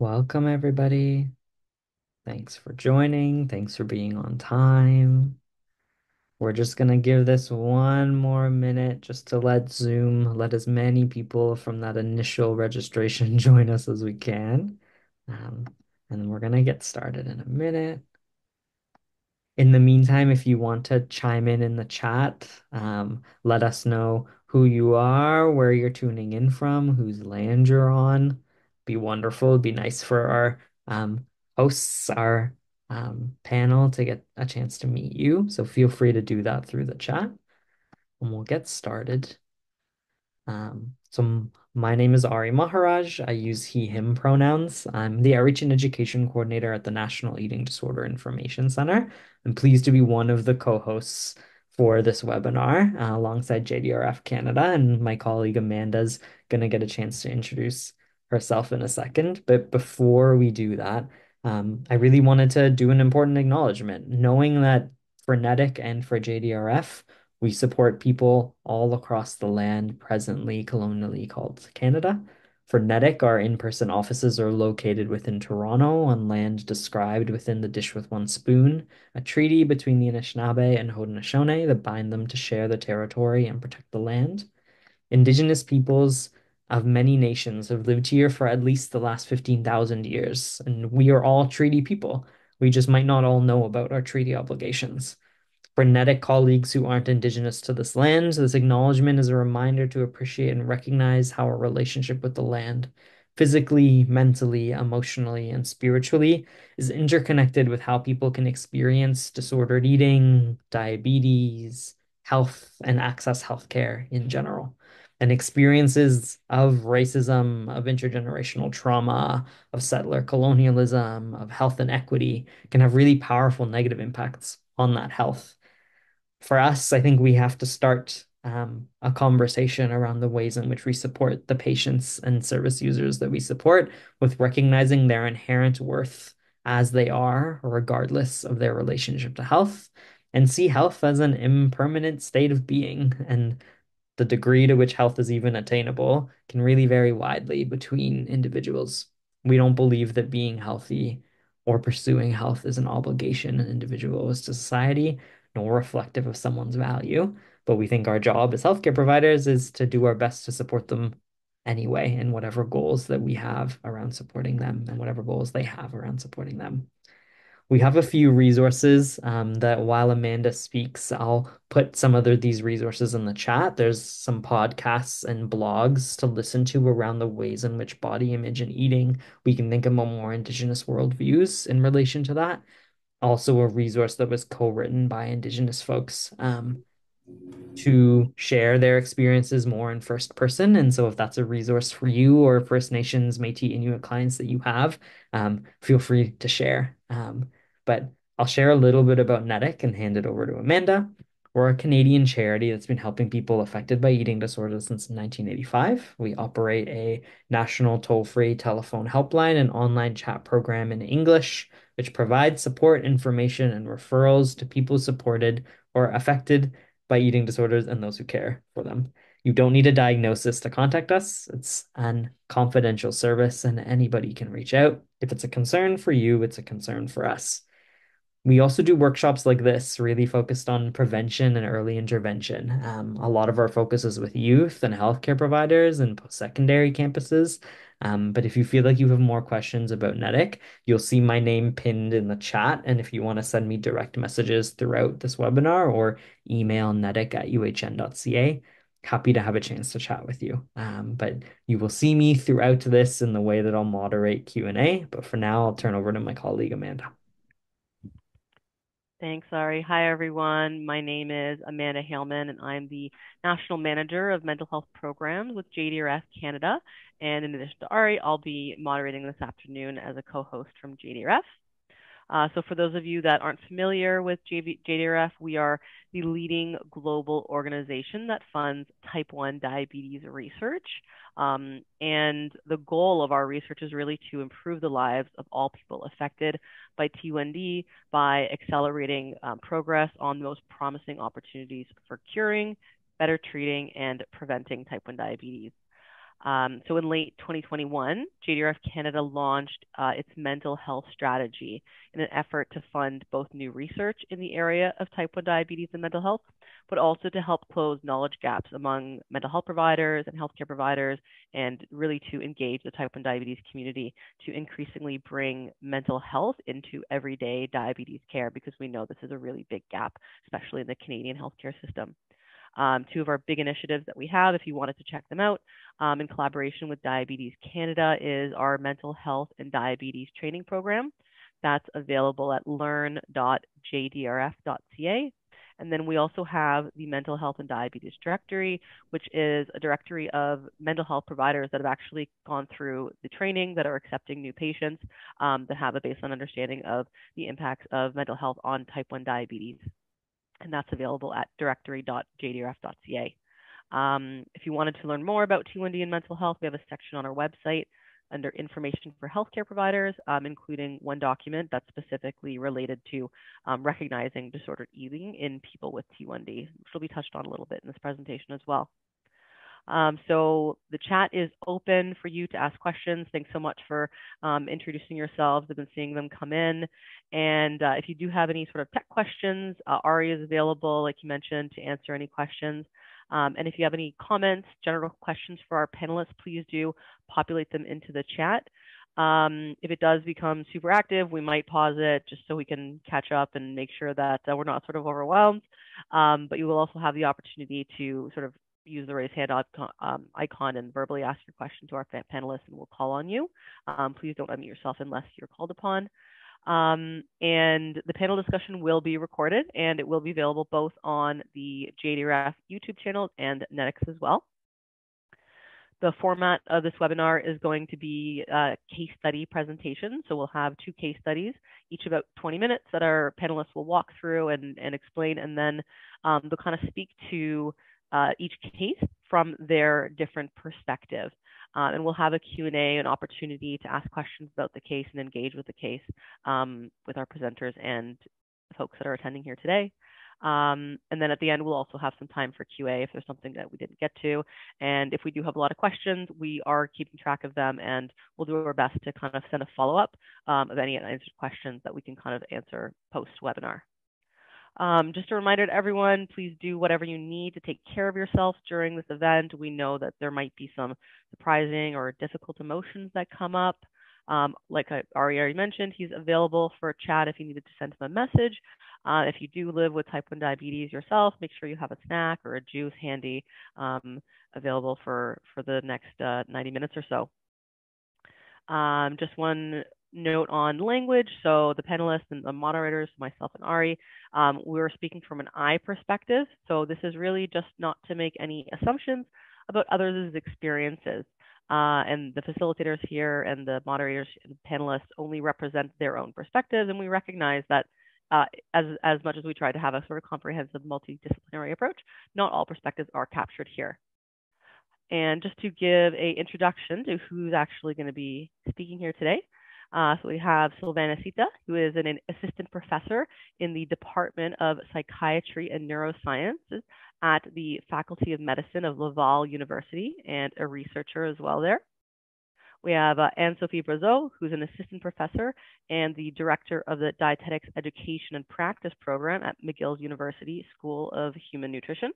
Welcome, everybody. Thanks for joining. Thanks for being on time. We're just going to give this one more minute just to let Zoom, let as many people from that initial registration join us as we can. Um, and we're going to get started in a minute. In the meantime, if you want to chime in in the chat, um, let us know who you are, where you're tuning in from, whose land you're on. Be wonderful. It'd be nice for our um, hosts, our um, panel to get a chance to meet you. So feel free to do that through the chat, and we'll get started. Um, so my name is Ari Maharaj. I use he, him pronouns. I'm the Outreach and Education Coordinator at the National Eating Disorder Information Center. I'm pleased to be one of the co-hosts for this webinar uh, alongside JDRF Canada, and my colleague Amanda's going to get a chance to introduce herself in a second. But before we do that, um, I really wanted to do an important acknowledgement, knowing that for NEDIC and for JDRF, we support people all across the land presently colonially called Canada. For NEDIC, our in-person offices are located within Toronto on land described within the Dish with One Spoon, a treaty between the Anishinaabe and Haudenosaunee that bind them to share the territory and protect the land. Indigenous peoples of many nations have lived here for at least the last 15,000 years, and we are all treaty people. We just might not all know about our treaty obligations. For NEDIC colleagues who aren't Indigenous to this land, this acknowledgement is a reminder to appreciate and recognize how our relationship with the land, physically, mentally, emotionally, and spiritually, is interconnected with how people can experience disordered eating, diabetes, health, and access healthcare in general. And experiences of racism, of intergenerational trauma, of settler colonialism, of health inequity can have really powerful negative impacts on that health for us, I think we have to start um, a conversation around the ways in which we support the patients and service users that we support with recognizing their inherent worth as they are, regardless of their relationship to health, and see health as an impermanent state of being. And the degree to which health is even attainable can really vary widely between individuals. We don't believe that being healthy or pursuing health is an obligation an individual owes to society nor reflective of someone's value. But we think our job as healthcare providers is to do our best to support them anyway in whatever goals that we have around supporting them and whatever goals they have around supporting them. We have a few resources um, that while Amanda speaks, I'll put some of these resources in the chat. There's some podcasts and blogs to listen to around the ways in which body image and eating we can think about more Indigenous worldviews in relation to that also a resource that was co-written by Indigenous folks um, to share their experiences more in first person. And so if that's a resource for you or First Nations, Métis, Inuit clients that you have, um, feel free to share. Um, but I'll share a little bit about NEDIC and hand it over to Amanda. We're a Canadian charity that's been helping people affected by eating disorders since 1985. We operate a national toll-free telephone helpline and online chat program in English which provides support, information, and referrals to people supported or affected by eating disorders and those who care for them. You don't need a diagnosis to contact us. It's an confidential service and anybody can reach out. If it's a concern for you, it's a concern for us. We also do workshops like this, really focused on prevention and early intervention. Um, a lot of our focus is with youth and healthcare providers and post-secondary campuses. Um, but if you feel like you have more questions about NEDIC, you'll see my name pinned in the chat. And if you want to send me direct messages throughout this webinar or email nedic at uhn.ca, happy to have a chance to chat with you. Um, but you will see me throughout this in the way that I'll moderate Q&A. But for now, I'll turn over to my colleague, Amanda. Thanks, Ari. Hi, everyone. My name is Amanda Haleman, and I'm the National Manager of Mental Health Programs with JDRF Canada. And in addition to Ari, I'll be moderating this afternoon as a co-host from JDRF. Uh, so for those of you that aren't familiar with JV JDRF, we are the leading global organization that funds type 1 diabetes research. Um, and the goal of our research is really to improve the lives of all people affected by T1D by accelerating um, progress on the most promising opportunities for curing, better treating, and preventing type 1 diabetes. Um, so in late 2021, JDRF Canada launched uh, its mental health strategy in an effort to fund both new research in the area of type 1 diabetes and mental health, but also to help close knowledge gaps among mental health providers and healthcare providers, and really to engage the type 1 diabetes community to increasingly bring mental health into everyday diabetes care because we know this is a really big gap, especially in the Canadian healthcare system. Um, two of our big initiatives that we have, if you wanted to check them out, um, in collaboration with Diabetes Canada, is our mental health and diabetes training program. That's available at learn.jdrf.ca. And then we also have the Mental Health and Diabetes Directory, which is a directory of mental health providers that have actually gone through the training, that are accepting new patients, um, that have a baseline understanding of the impacts of mental health on type 1 diabetes and that's available at directory.jdrf.ca. Um, if you wanted to learn more about T1D and mental health, we have a section on our website under information for healthcare providers, um, including one document that's specifically related to um, recognizing disordered eating in people with T1D, which will be touched on a little bit in this presentation as well. Um, so the chat is open for you to ask questions. Thanks so much for um, introducing yourselves. I've been seeing them come in. And uh, if you do have any sort of tech questions, uh, Ari is available, like you mentioned, to answer any questions. Um, and if you have any comments, general questions for our panelists, please do populate them into the chat. Um, if it does become super active, we might pause it just so we can catch up and make sure that uh, we're not sort of overwhelmed. Um, but you will also have the opportunity to sort of use the raise hand icon, um, icon and verbally ask your question to our panelists and we'll call on you. Um, please don't unmute yourself unless you're called upon. Um, and the panel discussion will be recorded and it will be available both on the JDRF YouTube channel and NEDIC as well. The format of this webinar is going to be a case study presentation. So we'll have two case studies, each about 20 minutes that our panelists will walk through and, and explain, and then um, they'll kind of speak to uh, each case from their different perspective. Uh, and we'll have a Q&A, an opportunity to ask questions about the case and engage with the case um, with our presenters and folks that are attending here today. Um, and then at the end, we'll also have some time for QA if there's something that we didn't get to. And if we do have a lot of questions, we are keeping track of them and we'll do our best to kind of send a follow-up um, of any unanswered questions that we can kind of answer post-webinar. Um, just a reminder to everyone, please do whatever you need to take care of yourself during this event. We know that there might be some surprising or difficult emotions that come up. Um, like I already mentioned, he's available for a chat if you needed to send him a message. Uh, if you do live with type 1 diabetes yourself, make sure you have a snack or a juice handy um, available for, for the next uh, 90 minutes or so. Um, just one note on language. So the panelists and the moderators, myself and Ari, um, we are speaking from an I perspective. So this is really just not to make any assumptions about others' experiences. Uh, and the facilitators here and the moderators and panelists only represent their own perspectives. And we recognize that uh, as, as much as we try to have a sort of comprehensive multidisciplinary approach, not all perspectives are captured here. And just to give a introduction to who's actually going to be speaking here today, uh, so we have Silvana Sita, who is an, an, assistant professor in the Department of Psychiatry and Neurosciences at the Faculty of Medicine of Laval University and a researcher as well there. We have uh, Anne-Sophie Brazeau, who's an assistant professor and the director of the Dietetics Education and Practice Program at McGill University School of Human Nutrition.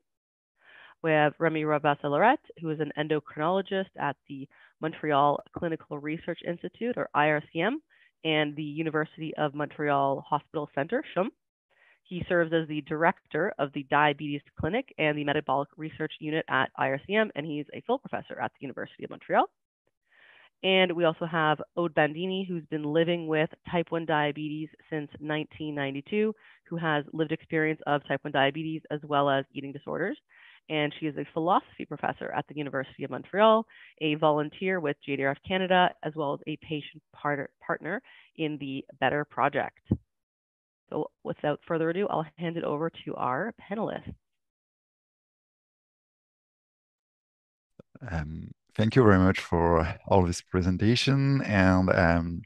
We have Remy Rabasa-Lhoret, who is an endocrinologist at the Montreal Clinical Research Institute, or IRCM, and the University of Montreal Hospital Center. He serves as the director of the Diabetes Clinic and the Metabolic Research Unit at IRCM, and he's a full professor at the University of Montreal. And we also have Aude Bandini, who's been living with type 1 diabetes since 1992, who has lived experience of type 1 diabetes as well as eating disorders and she is a philosophy professor at the University of Montreal, a volunteer with JDRF Canada, as well as a patient part partner in the Better Project. So without further ado, I'll hand it over to our panelists. Um, thank you very much for all this presentation. And um,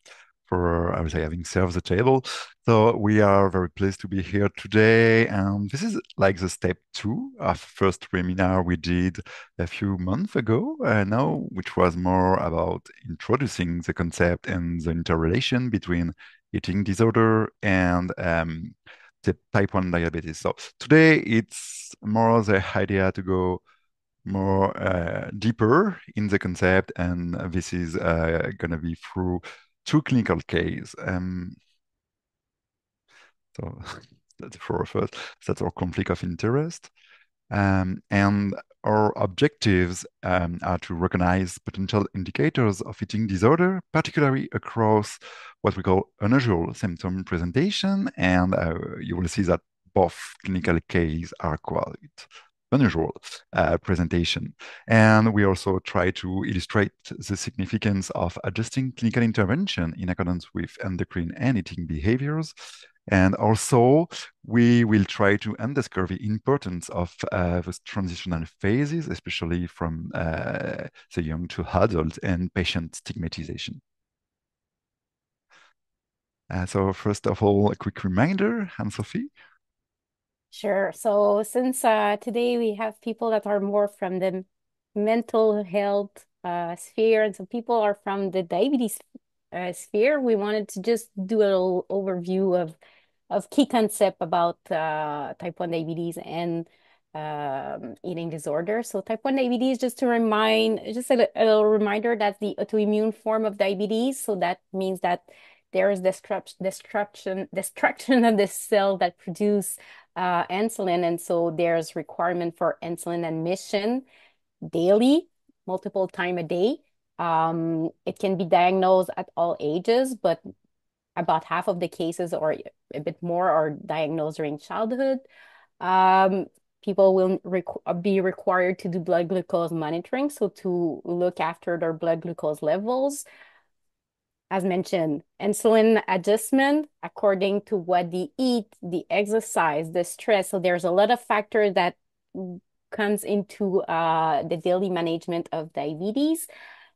for, I would say, having served the table. So we are very pleased to be here today. And this is like the step two of first webinar we did a few months ago uh, now, which was more about introducing the concept and the interrelation between eating disorder and um, the type 1 diabetes. So today it's more the idea to go more uh, deeper in the concept, and this is uh, going to be through two clinical cases. Um, so that's for first. That's our conflict of interest. Um, and our objectives um, are to recognize potential indicators of eating disorder, particularly across what we call unusual symptom presentation. And uh, you will see that both clinical cases are quite unusual uh, presentation. And we also try to illustrate the significance of adjusting clinical intervention in accordance with endocrine and eating behaviors. And also, we will try to underscore the importance of uh, the transitional phases, especially from uh, the young to adult and patient stigmatization. Uh, so first of all, a quick reminder, Anne-Sophie. Sure. So since uh, today we have people that are more from the mental health uh, sphere, and some people are from the diabetes uh, sphere, we wanted to just do a little overview of of key concept about uh, type 1 diabetes and um, eating disorder. So type 1 diabetes, just to remind, just a, a little reminder that the autoimmune form of diabetes. So that means that there is destruction, destruction, destruction of the cell that produce uh, insulin. And so there's requirement for insulin admission daily, multiple time a day. Um, it can be diagnosed at all ages, but about half of the cases or a bit more are diagnosed during childhood. Um, people will requ be required to do blood glucose monitoring, so to look after their blood glucose levels as mentioned, insulin adjustment according to what they eat, the exercise, the stress. So there's a lot of factors that comes into uh, the daily management of diabetes.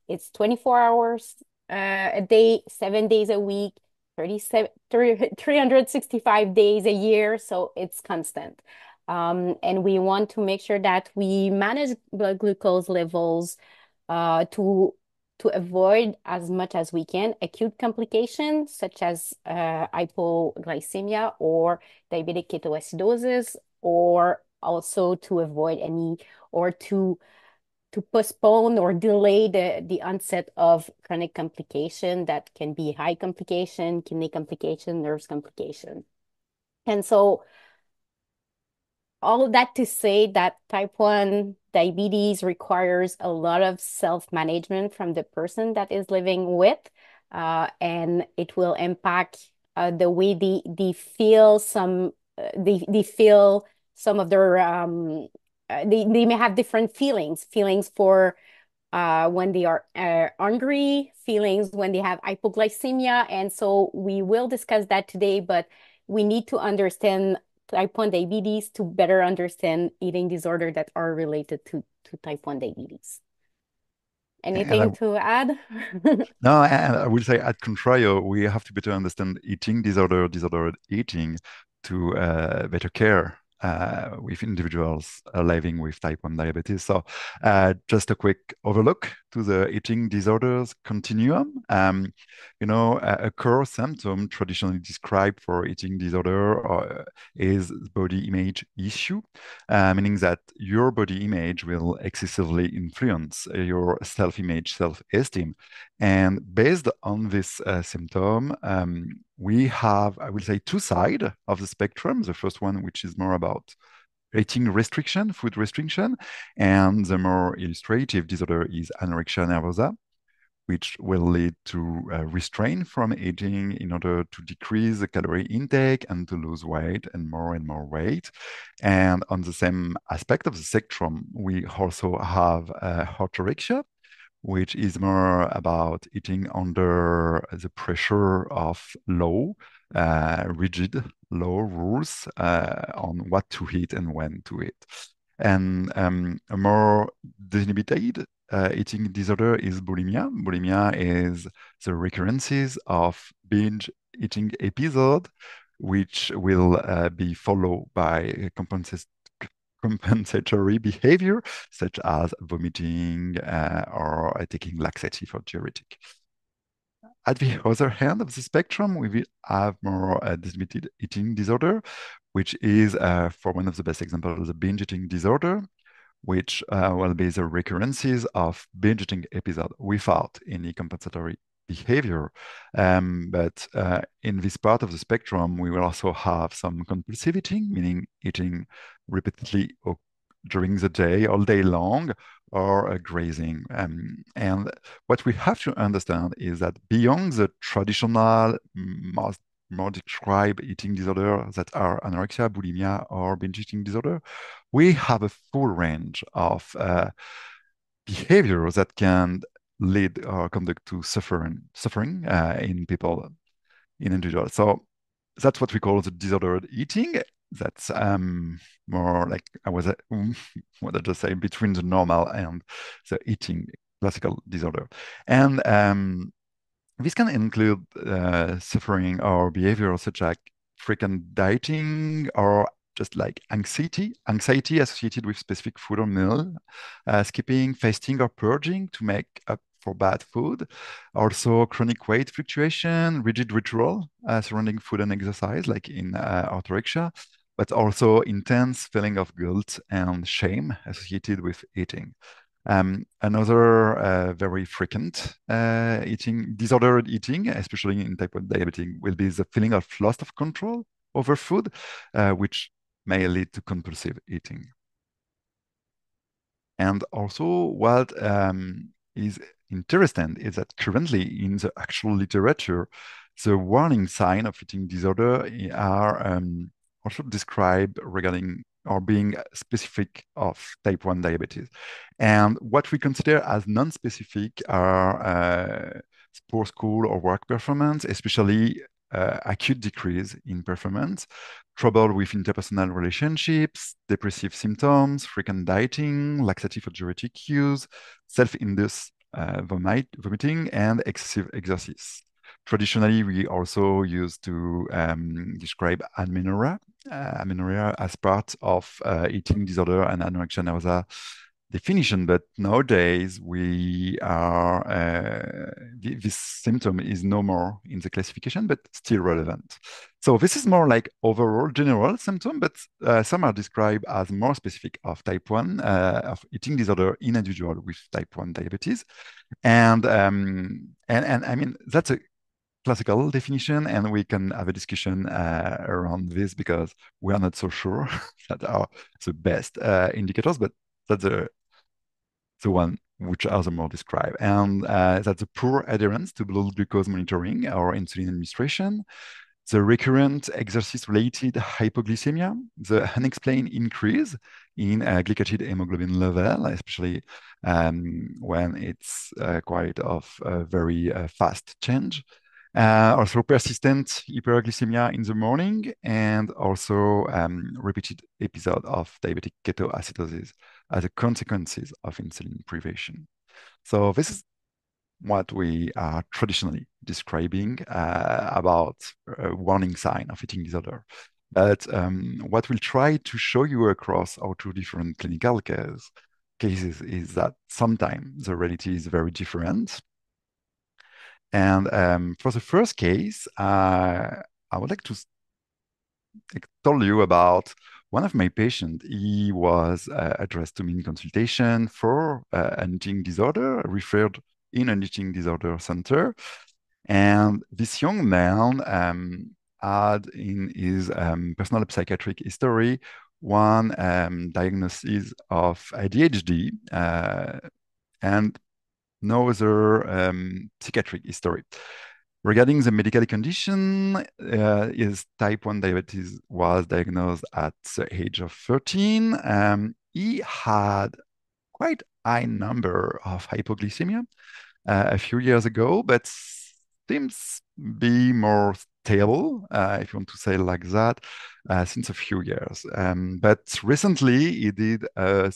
It's 24 hours uh, a day, seven days a week, 37, 365 days a year. So it's constant. Um, and we want to make sure that we manage blood glucose levels uh, to to avoid as much as we can acute complications such as uh, hypoglycemia or diabetic ketoacidosis, or also to avoid any or to to postpone or delay the, the onset of chronic complication that can be high complication, kidney complication, nerves complication. And so all that to say that type 1 diabetes requires a lot of self-management from the person that is living with, uh, and it will impact uh, the way they, they feel some uh, they, they feel some of their um, uh, they, they may have different feelings feelings for uh, when they are uh, hungry feelings when they have hypoglycemia and so we will discuss that today but we need to understand type 1 diabetes to better understand eating disorder that are related to, to type 1 diabetes. Anything I, to add? no, I, I would say at contrario, we have to better understand eating disorder, disordered eating to uh, better care uh, with individuals uh, living with type 1 diabetes. So, uh, just a quick overlook to the eating disorders continuum. Um, you know, a, a, core symptom traditionally described for eating disorder or, is body image issue, uh, meaning that your body image will excessively influence your self image, self esteem. And based on this uh, symptom, um, we have, I will say, two sides of the spectrum. The first one, which is more about eating restriction, food restriction, and the more illustrative disorder is anorexia nervosa, which will lead to uh, restraint from eating in order to decrease the calorie intake and to lose weight and more and more weight. And on the same aspect of the spectrum, we also have uh, orthorexia, which is more about eating under the pressure of law, uh, rigid law rules uh, on what to eat and when to eat. And um, a more desinhibited uh, eating disorder is bulimia. Bulimia is the recurrences of binge eating episode, which will uh, be followed by compensatory behavior, such as vomiting uh, or taking laxative or diuretic. At the other hand of the spectrum, we will have more uh, eating disorder, which is, uh, for one of the best examples, the binge eating disorder, which uh, will be the recurrences of binge eating episode without any compensatory behavior. Um, but uh, in this part of the spectrum, we will also have some compulsive eating, meaning eating repeatedly or during the day, all day long, or uh, grazing. Um, and what we have to understand is that beyond the traditional, most more described eating disorder that are anorexia, bulimia, or binge eating disorder, we have a full range of uh, behaviors that can lead or conduct to suffering, suffering uh, in people, in individuals. So that's what we call the disordered eating. That's um, more like I was, uh, what I just say, between the normal and the eating classical disorder. And um, this can include uh, suffering or behavior such as frequent dieting or just like anxiety, anxiety associated with specific food or meal, uh, skipping, fasting, or purging to make up for bad food. Also, chronic weight fluctuation, rigid ritual uh, surrounding food and exercise, like in uh, orthorexia, but also intense feeling of guilt and shame associated with eating. Um, another uh, very frequent uh, eating disordered eating, especially in type 1 diabetes, will be the feeling of loss of control over food, uh, which may lead to compulsive eating. And also, what um, is interesting is that currently in the actual literature, the warning sign of eating disorder are um, also described regarding or being specific of type 1 diabetes. And what we consider as non-specific are uh, poor school or work performance, especially uh, acute decrease in performance, trouble with interpersonal relationships, depressive symptoms, frequent dieting, laxative or diuretic use, self-induced uh, vomit, vomiting, and excessive exercise. Traditionally, we also used to um, describe amenorrhea, uh, amenorrhea as part of uh, eating disorder and anorexia nervosa definition, but nowadays we are uh, this symptom is no more in the classification, but still relevant. So this is more like overall general symptom, but uh, some are described as more specific of type one uh, of eating disorder in individual with type one diabetes, and um, and and I mean that's a classical definition, and we can have a discussion uh, around this because we are not so sure that are the best uh, indicators, but that's the the one which are the more described, and uh, that's the poor adherence to blood glucose monitoring or insulin administration, the recurrent exercise-related hypoglycemia, the unexplained increase in uh, glycated hemoglobin level, especially um, when it's uh, quite of a very uh, fast change, uh, also persistent hyperglycemia in the morning, and also um, repeated episode of diabetic ketoacidosis as a consequences of insulin privation. So this is what we are traditionally describing uh, about a warning sign of eating disorder. But um, what we'll try to show you across our two different clinical case, cases is that sometimes the reality is very different. And um, for the first case, uh, I would like to tell you about one of my patients. He was uh, addressed to me in consultation for uh, an eating disorder, referred in an eating disorder center. And this young man um, had in his um, personal psychiatric history one um, diagnosis of ADHD uh, and no other um, psychiatric history. Regarding the medical condition, uh, his type 1 diabetes was diagnosed at the age of 13. Um, he had quite high number of hypoglycemia uh, a few years ago, but seems be more stable, uh, if you want to say like that, uh, since a few years. Um, but recently, he did a,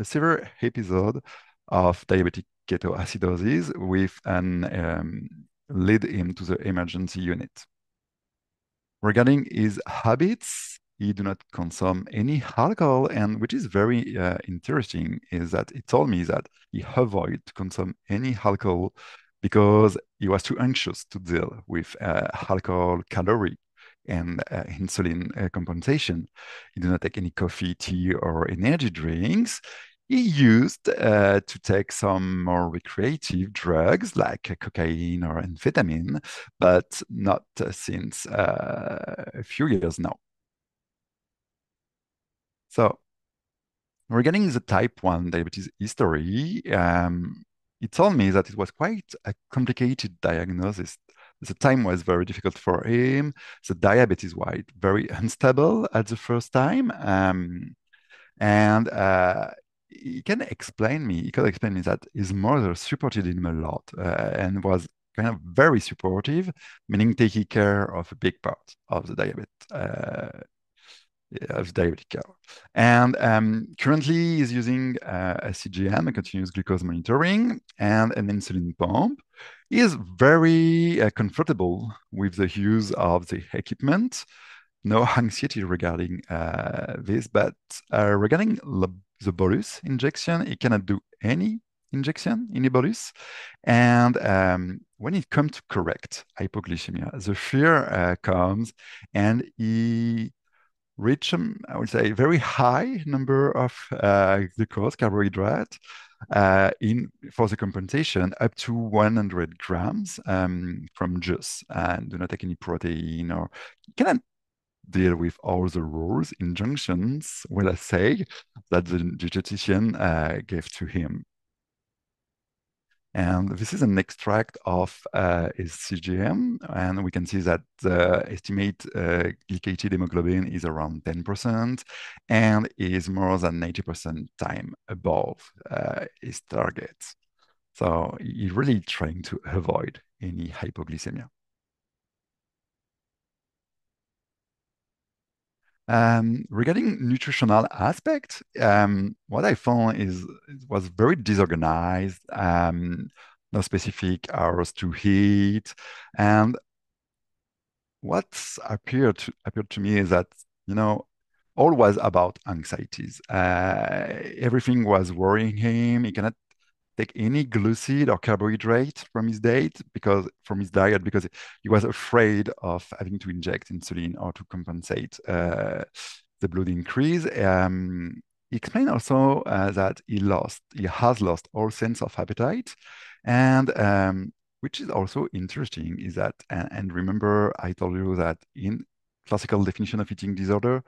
a severe episode of diabetic ketoacidosis with an um, lead him to the emergency unit. Regarding his habits, he do not consume any alcohol, and which is very uh, interesting is that he told me that he avoid to consume any alcohol because he was too anxious to deal with uh, alcohol calorie and uh, insulin uh, compensation. He did not take any coffee, tea, or energy drinks. He used uh, to take some more recreative drugs like cocaine or amphetamine, but not uh, since a few years now. So, regarding the type 1 diabetes history, um, he told me that it was quite a complicated diagnosis. The time was very difficult for him. The diabetes was very unstable at the first time. Um, and uh, he can explain me, he could explain me that his mother supported him a lot uh, and was kind of very supportive, meaning taking care of a big part of the diabetes. Uh, of diabetic care. And um, currently he's using uh, a CGM, a continuous glucose monitoring, and an insulin pump. He is very uh, comfortable with the use of the equipment. No anxiety regarding uh, this, but uh, regarding the bolus injection, he cannot do any injection in the bolus. And um, when it comes to correct hypoglycemia, the fear uh, comes and he reach, um, I would say, very high number of uh, glucose carbohydrate uh, in for the compensation up to 100 grams um, from juice and do not take any protein or cannot deal with all the rules, injunctions, will I say, that the dietitian uh, gave to him. And this is an extract of uh, his CGM, and we can see that the estimate uh, glycated hemoglobin is around 10% and is more than 90% time above uh, his target. So he's really trying to avoid any hypoglycemia. Um, regarding nutritional aspect, um, what I found is it was very disorganized, um, no specific hours to eat, and what appeared to, appeared to me is that you know all was about anxieties. Uh, everything was worrying him. He cannot take any glucid or carbohydrate from his diet because from his diet because he was afraid of having to inject insulin or to compensate uh, the blood increase. Um, he explained also uh, that he lost, he has lost all sense of appetite, and um, which is also interesting is that, and, and remember I told you that in classical definition of eating disorder,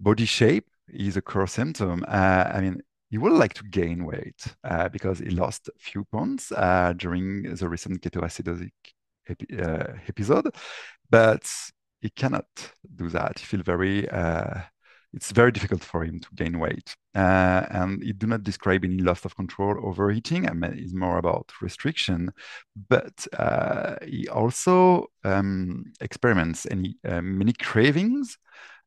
body shape is a core symptom. Uh, I mean, he would like to gain weight uh, because he lost a few pounds uh, during the recent ketoacidosis epi uh, episode, but he cannot do that. He feels very, uh, it's very difficult for him to gain weight. Uh, and he do not describe any loss of control over eating. I mean, it's more about restriction, but uh, he also um, experiments any many cravings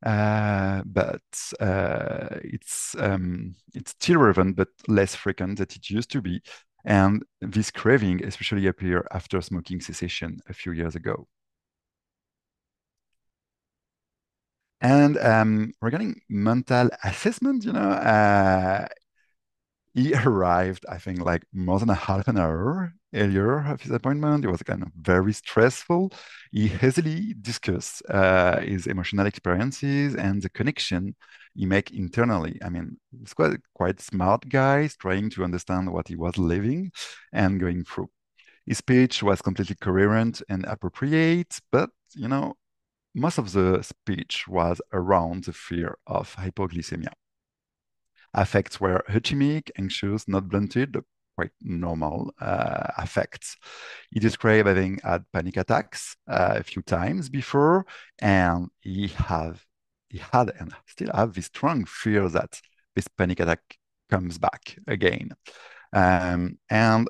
uh, but uh, it's um, it's still relevant, but less frequent than it used to be. And this craving especially appeared after smoking cessation a few years ago. And um, regarding mental assessment, you know, uh, he arrived, I think, like more than a half an hour earlier of his appointment. It was kind of very stressful. He easily discussed uh, his emotional experiences and the connection he make internally. I mean, he's quite quite smart guy, trying to understand what he was living and going through. His speech was completely coherent and appropriate, but you know, most of the speech was around the fear of hypoglycemia. Affects were euthymic, anxious, not blunted, quite normal uh, affects. He described having had panic attacks uh, a few times before, and he have he had and still have this strong fear that this panic attack comes back again, um, and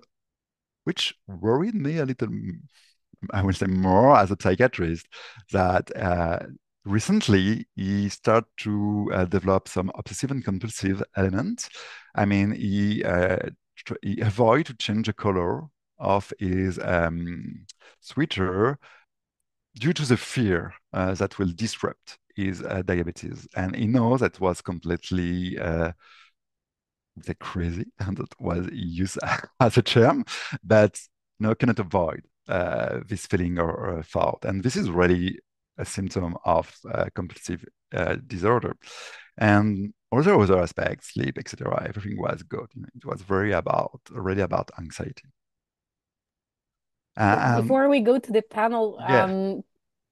which worried me a little. I would say more as a psychiatrist that uh, recently he started to uh, develop some obsessive and compulsive elements. I mean, he uh, he avoid to change the color of his um, sweater due to the fear uh, that will disrupt his uh, diabetes. And he knows that was completely uh, the crazy, and that was used as a term, but you know, cannot avoid uh, this feeling or, or, thought. And this is really a symptom of uh, compulsive uh, disorder. And also other aspects, sleep, etc., everything was good. You know, it was very about, really about anxiety. Um, Before we go to the panel, yeah. um,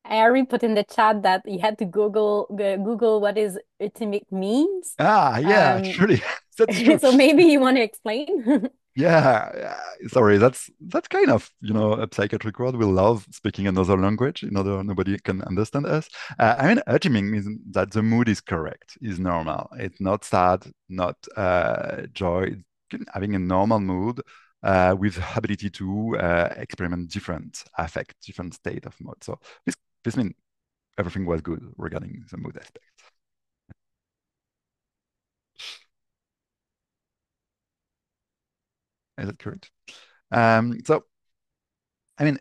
Ari put in the chat that you had to Google Google what is euthymic means. Ah, yeah, um, that's true. so maybe you want to explain. yeah, sorry, that's that's kind of you know a psychiatric word. We love speaking another language in order nobody can understand us. Uh, I mean, euthymic means that the mood is correct, is normal. It's not sad, not uh, joy. Having a normal mood uh, with ability to uh, experiment different affect, different state of mode. So this this means everything was good regarding the mood aspect. Is that correct? Um, so, I mean,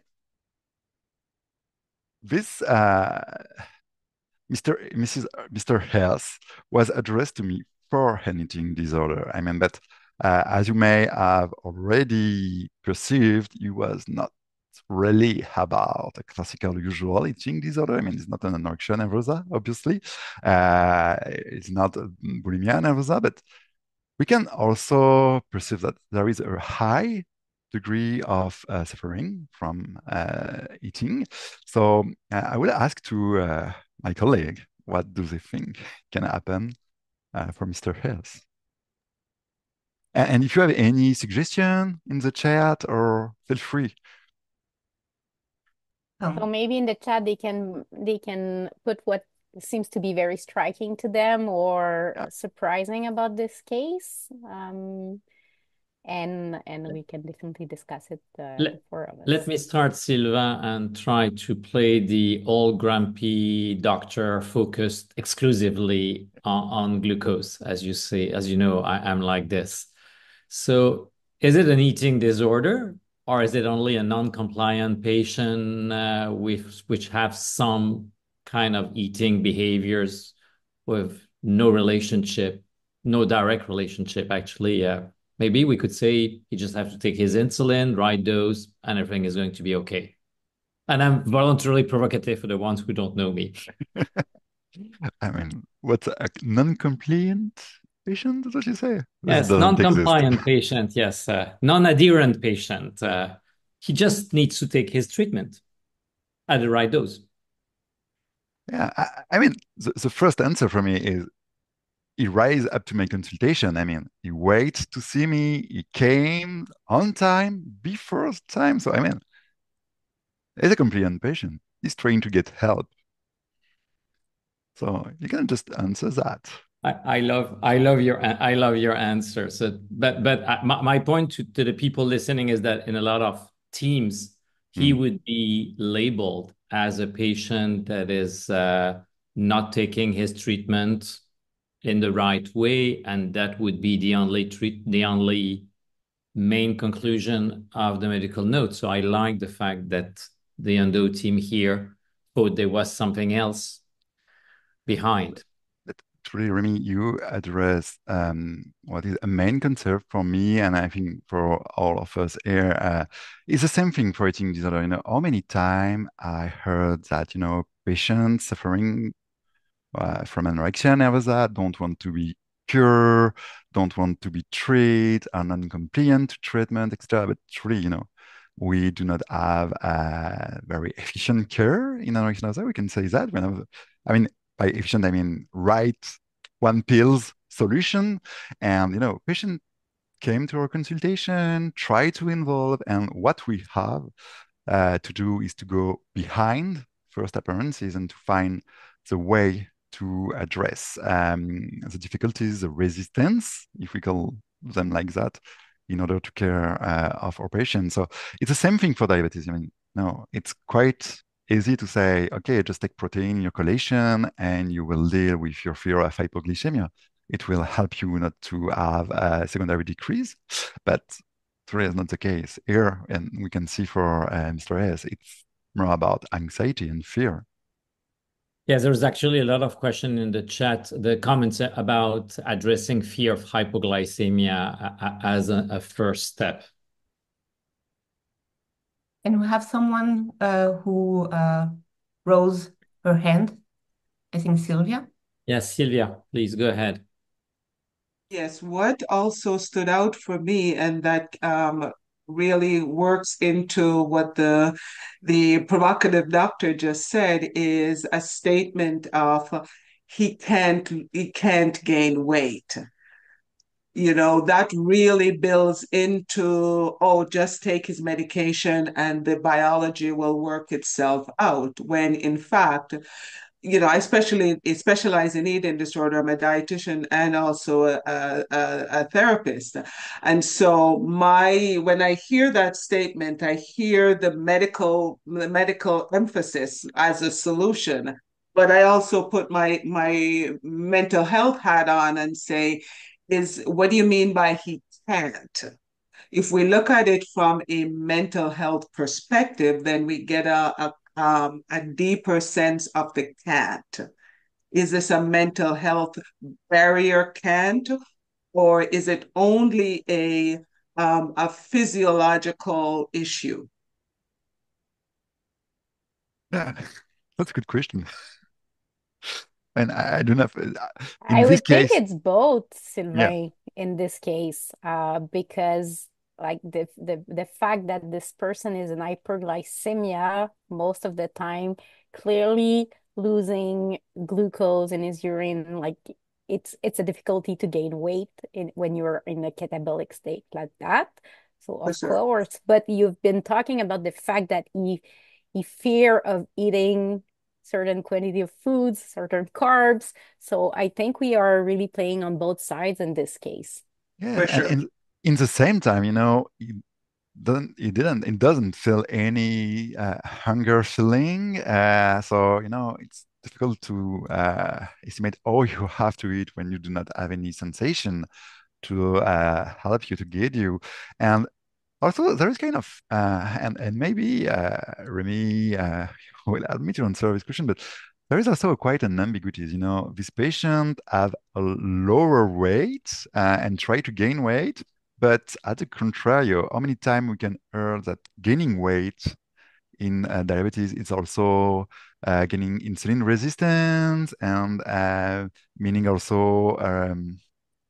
this uh, Mr. Mrs. Mr. Hales was addressed to me for an eating disorder. I mean, but uh, as you may have already perceived, he was not really about a classical usual eating disorder. I mean, it's not an anorexia nervosa, obviously. Uh, it's not bulimia nervosa, but we can also perceive that there is a high degree of uh, suffering from uh, eating. So uh, I will ask to uh, my colleague, what do they think can happen uh, for Mr. Hales? And if you have any suggestion in the chat or feel free um, so maybe in the chat they can they can put what seems to be very striking to them or yeah. surprising about this case. Um, and and we can definitely discuss it uh, let, let me start silva and try to play the all grumpy doctor focused exclusively on, on glucose as you say as you know i am like this so is it an eating disorder or is it only a non-compliant patient uh, with which have some kind of eating behaviors with no relationship, no direct relationship? Actually, uh, maybe we could say he just have to take his insulin, right dose, and everything is going to be okay. And I'm voluntarily provocative for the ones who don't know me. I mean, what's a non-compliant patient, what you say? Yes, non-compliant patient, yes. Uh, non-adherent patient. Uh, he just needs to take his treatment at the right dose. Yeah, I, I mean, the, the, first answer for me is he rise up to my consultation. I mean, he wait to see me. He came on time, before time. So, I mean, he's a compliant patient. He's trying to get help. So you can just answer that. I, I love I love your I love your answer. So, but but uh, my, my point to, to the people listening is that in a lot of teams, he mm. would be labeled as a patient that is uh, not taking his treatment in the right way, and that would be the only the only main conclusion of the medical note. So I like the fact that the endo team here thought there was something else behind truly, Remy, you address um, what is a main concern for me, and I think for all of us here, uh, the same thing for eating disorder. You know, how many times I heard that you know patients suffering uh, from anorexia nervosa don't want to be cured, don't want to be treated, are non-compliant to treatment, etc. But truly, you know, we do not have a very efficient care in anorexia. We can say that. Whenever, I mean, by efficient, I mean right one pills solution. And, you know, patient came to our consultation, try to involve, and what we have uh, to do is to go behind first appearances and to find the way to address um, the difficulties, the resistance, if we call them like that, in order to care uh, of our patients. So it's the same thing for diabetes. I mean, no, it's quite easy to say, okay, just take protein in your collation and you will deal with your fear of hypoglycemia. it will help you not to have a secondary decrease. But really is not the case here. And we can see for uh, Mr. S, it's more about anxiety and fear. Yeah, there's actually a lot of question in the chat, the comments about addressing fear of hypoglycemia as a, a first step. And we have someone uh, who uh, rose her hand. I think Sylvia. Yes, Sylvia, please go ahead. Yes, what also stood out for me and that um, really works into what the the provocative doctor just said is a statement of he can't he can't gain weight you know that really builds into oh just take his medication and the biology will work itself out when in fact you know, I especially specialize in eating disorder. I'm a dietitian and also a, a, a, therapist. And so my when I hear that statement, I hear the medical the medical emphasis as a solution. But I also put my my mental health hat on and say, is what do you mean by he can't? If we look at it from a mental health perspective, then we get a, a um, a deeper sense of the can't. Is this a mental health barrier can't, or is it only a um, a physiological issue? Yeah, that's a good question. And I, I do not. Uh, I would case, think it's both, Sylvain, yeah. in this case, uh, because like the the the fact that this person is in hyperglycemia most of the time clearly losing glucose in his urine like it's it's a difficulty to gain weight in when you're in a catabolic state like that so of sure. course but you've been talking about the fact that he he fear of eating certain quantity of foods certain carbs so i think we are really playing on both sides in this case yeah sure. and, in the same time, you know, it doesn't it didn't it doesn't feel any uh, hunger feeling. Uh, so you know, it's difficult to uh, estimate all you have to eat when you do not have any sensation to uh, help you to guide you. And also, there is kind of uh, and and maybe uh, Remy will admit to answer this question, but there is also quite an ambiguity. You know, this patient have a lower weight uh, and try to gain weight, but at the contrary, how many times we can hear that gaining weight in uh, diabetes is also uh, gaining insulin resistance and uh, meaning also um,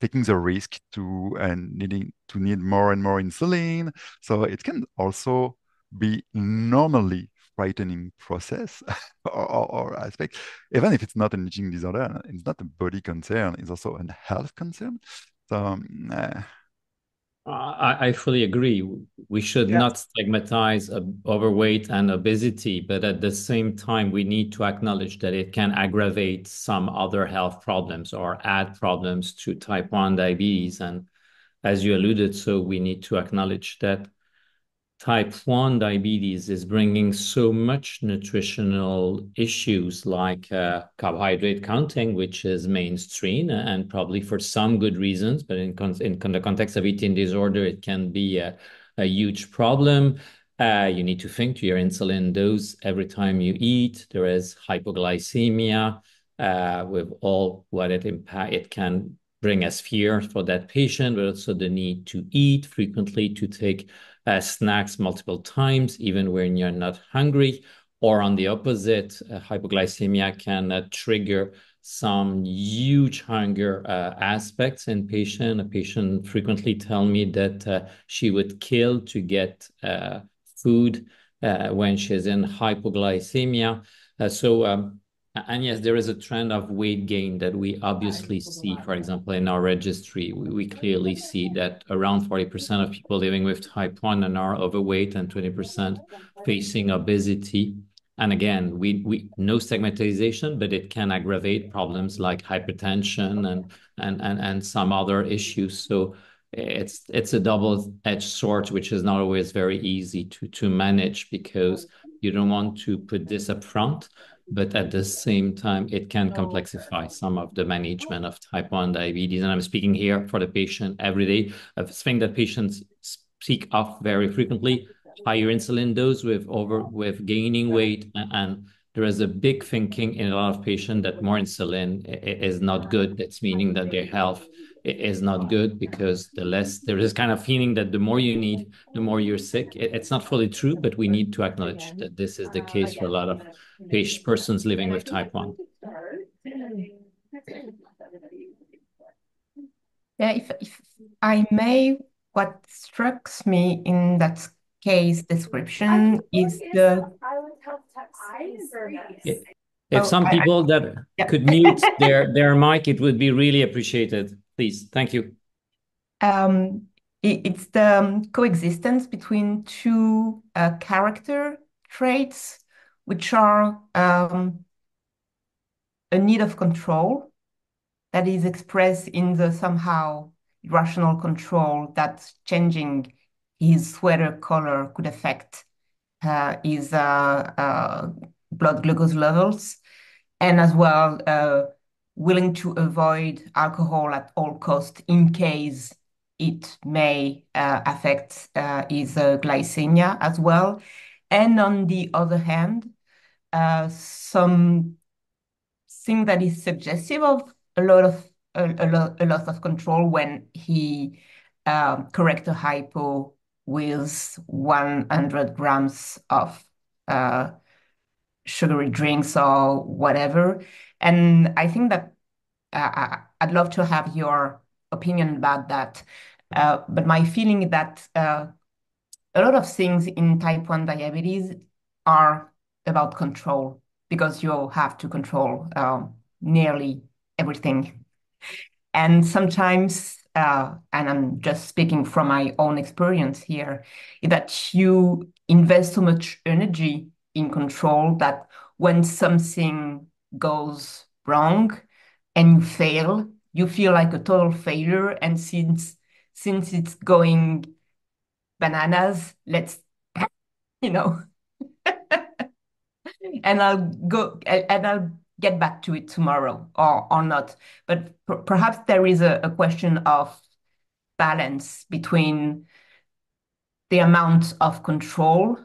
taking the risk to uh, needing to need more and more insulin. So it can also be normally frightening process or, or, or, aspect, even if it's not an eating disorder, it's not a body concern, it's also a health concern. So uh, I, I fully agree. We should yeah. not stigmatize overweight and obesity, but at the same time, we need to acknowledge that it can aggravate some other health problems or add problems to type 1 diabetes. And as you alluded, so we need to acknowledge that type 1 diabetes is bringing so much nutritional issues like uh, carbohydrate counting, which is mainstream and probably for some good reasons, but in, con- in con- the context of eating disorder, it can be a, a huge problem. Uh, you need to think to your insulin dose every time you eat. There is hypoglycemia uh, with all what it impact. It can bring as fear for that patient, but also the need to eat frequently, to take uh, snacks multiple times, even when you're not hungry. Or on the opposite, uh, hypoglycemia can uh, trigger some huge hunger uh, aspects in patient. A patient frequently tell me that uh, she would kill to get food when she's in hypoglycemia. so um, and yes, there is a trend of weight gain that we obviously see, for example, in our registry. We, we clearly see that around 40% of people living with type 1 are overweight and 20% facing obesity. And again, we, we no stigmatization, but it can aggravate problems like hypertension and, and, and, and some other issues. So it's it's a double-edged sword, which is not always very easy to to manage because you don't want to put this up front, but at the same time, it can oh, complexify some of the management of type 1 diabetes. And I'm speaking here for the patient every day. A thing that patients speak of very frequently, higher insulin dose with over with gaining weight and there is a big thinking in a lot of patients that more insulin is not good. That's meaning that their health is not good because the less there is kind of feeling that the more you need, the more you're sick. It's not fully true, but we need to acknowledge that this is the case for a lot of patient persons living with type 1. Yeah, if, if I may, what strikes me in that case description is the if oh, some people that could mute their their mic, it would be really appreciated. Please, thank you. Um, it, it's the um, coexistence between two uh, character traits, which are um, a need of control that is expressed in the somehow irrational control that changing his sweater color could affect uh, his uh, uh, blood glucose levels, and as well willing to avoid alcohol at all cost in case it may affect his glycemia as well. And on the other hand, some thing that is suggestive of a lot of control when he um, correct a hypo with 100 grams of uh, sugary drinks or whatever. And I think that uh, I'd love to have your opinion about that. Uh, but my feeling is that uh, a lot of things in type 1 diabetes are about control because you have to control um, nearly everything. And sometimes uh, and I'm just speaking from my own experience here, that you invest so much energy in control that when something goes wrong and you fail, you feel like a total failure. And since since it's going bananas, let's you know, and I'll go and I'll get back to it tomorrow or, or not. But per perhaps there is a, a question of balance between the amount of control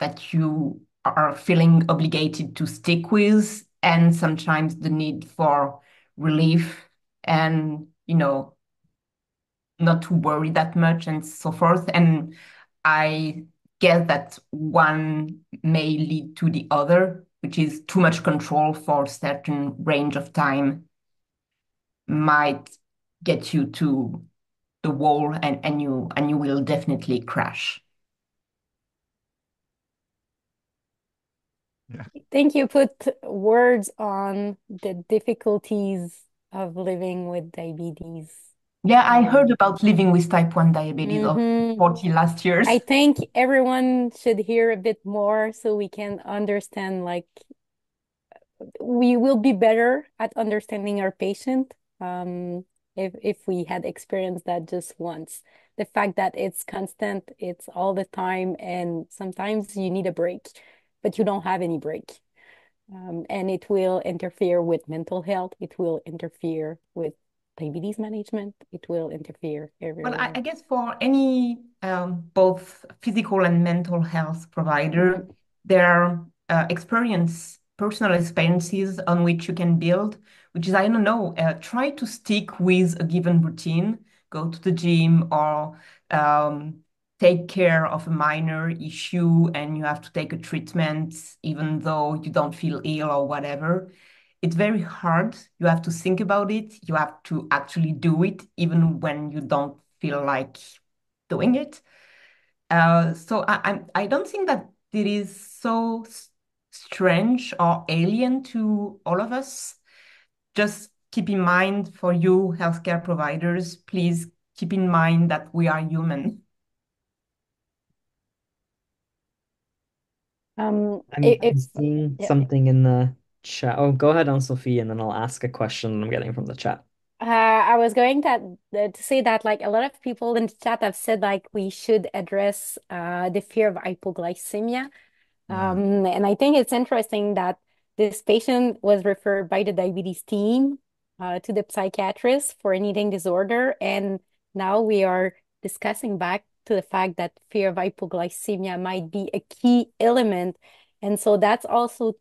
that you are feeling obligated to stick with and sometimes the need for relief and you know not to worry that much and so forth and i guess that one may lead to the other which is too much control for certain range of time might get you to the wall and, and you and you will definitely crash. Yeah. Thank you put words on the difficulties of living with diabetes. Yeah, I heard about living with type 1 diabetes mm -hmm. of 40 last years. I think everyone should hear a bit more so we can understand like we will be better at understanding our patient um, if if we had experienced that just once. The fact that it's constant, it's all the time, and sometimes you need a break, but you don't have any break. Um, and it will interfere with mental health. It will interfere with diabetes management. It will interfere everywhere. Well, I, I guess for any um, both physical and mental health provider, -hmm. their uh, experience, personal experiences on which you can build, which is I don't know, uh, try to stick with a given routine. Go to the gym or um, take care of a minor issue, and you have to take a treatment even though you don't feel ill or whatever it's very hard. You have to think about it. You have to actually do it, even when you don't feel like doing it. Uh, so I, I, I don't think that it is so strange or alien to all of us. Just keep in mind for you healthcare providers, please keep in mind that we are human. Um, I'm, it, I'm seeing yeah. something in the chat. Oh, go ahead, Anne-Sophie, and then I'll ask a question I'm getting from the chat. Uh, I was going to, uh, to say that like a lot of people in the chat have said like we should address uh, the fear of hypoglycemia. Um, and I think it's interesting that this patient was referred by the diabetes team uh, to the psychiatrist for an eating disorder. And now we are discussing back to the fact that fear of hypoglycemia might be a key element. And so that's also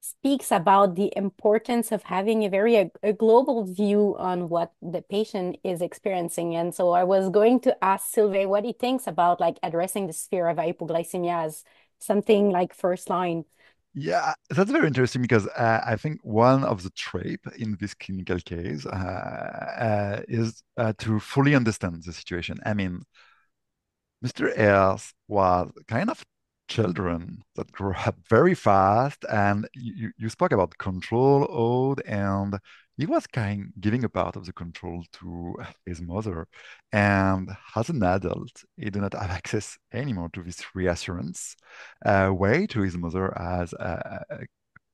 speaks about the importance of having a very a, a, global view on what the patient is experiencing. And so I was going to ask Sylvain what he thinks about like addressing the sphere of hypoglycemia as something like first line. Yeah, that's very interesting because uh, I think one of the traits in this clinical case uh, uh, is uh, to fully understand the situation. I mean, Mr. Ayers was kind of children that grow up very fast and you, you spoke about control ode and he was kind giving a part of the control to his mother and as an adult he did not have access anymore to this reassurance uh, way to his mother as a, a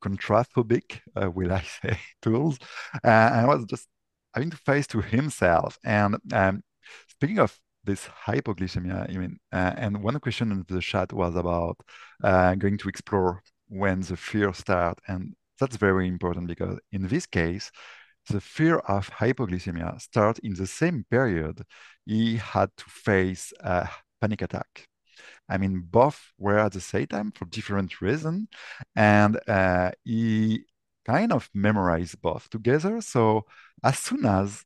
counterphobic uh, will i say tools uh, and was just having to face to himself and um, speaking of this hypoglycemia. I mean, uh, and one question in the chat was about uh, going to explore when the fear starts, and that's very important because in this case, the fear of hypoglycemia starts in the same period he had to face a panic attack. I mean, both were at the same time for different reasons, and uh, he kind of memorized both together. So as soon as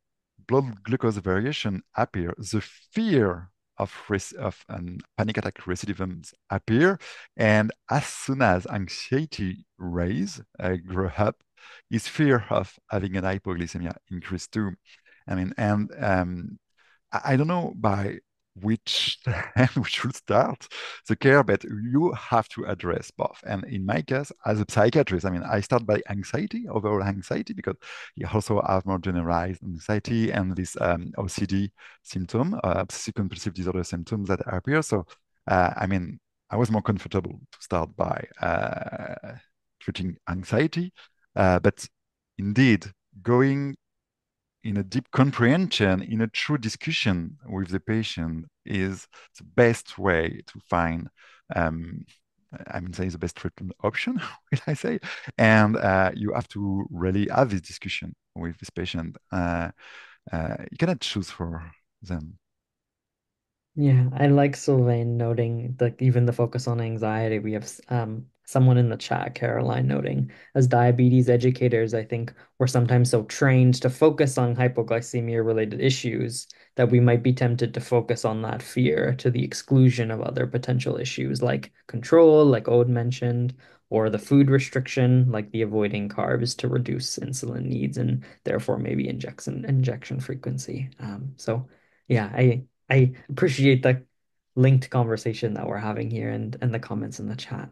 blood glucose variation appear, the fear of, of um, panic attack recidivisms appear. And as soon as anxiety rise, uh, grow up, his fear of having an hypoglycemia increase too. I mean, and um, I don't know by which we should start the care, but you have to address both. And in my case, as a psychiatrist, I mean, I start by anxiety, overall anxiety, because you also have more generalized anxiety and this um, OCD symptom, uh, obsessive compulsive disorder symptoms that appear. So, uh, I mean, I was more comfortable to start by uh, treating anxiety, uh, but indeed, going in a deep comprehension, in a true discussion with the patient is the best way to find, um, I mean, say the best treatment option, will I say? And uh, you have to really have this discussion with this patient. Uh, uh, you cannot choose for them. Yeah, I like Sylvain noting that even the focus on anxiety. We have um, someone in the chat, Caroline, noting as diabetes educators, I think we're sometimes so trained to focus on hypoglycemia related issues that we might be tempted to focus on that fear to the exclusion of other potential issues like control, like Ode mentioned, or the food restriction, like the avoiding carbs to reduce insulin needs and therefore maybe injection injection frequency. Um, so yeah, I I appreciate the linked conversation that we're having here and and the comments in the chat.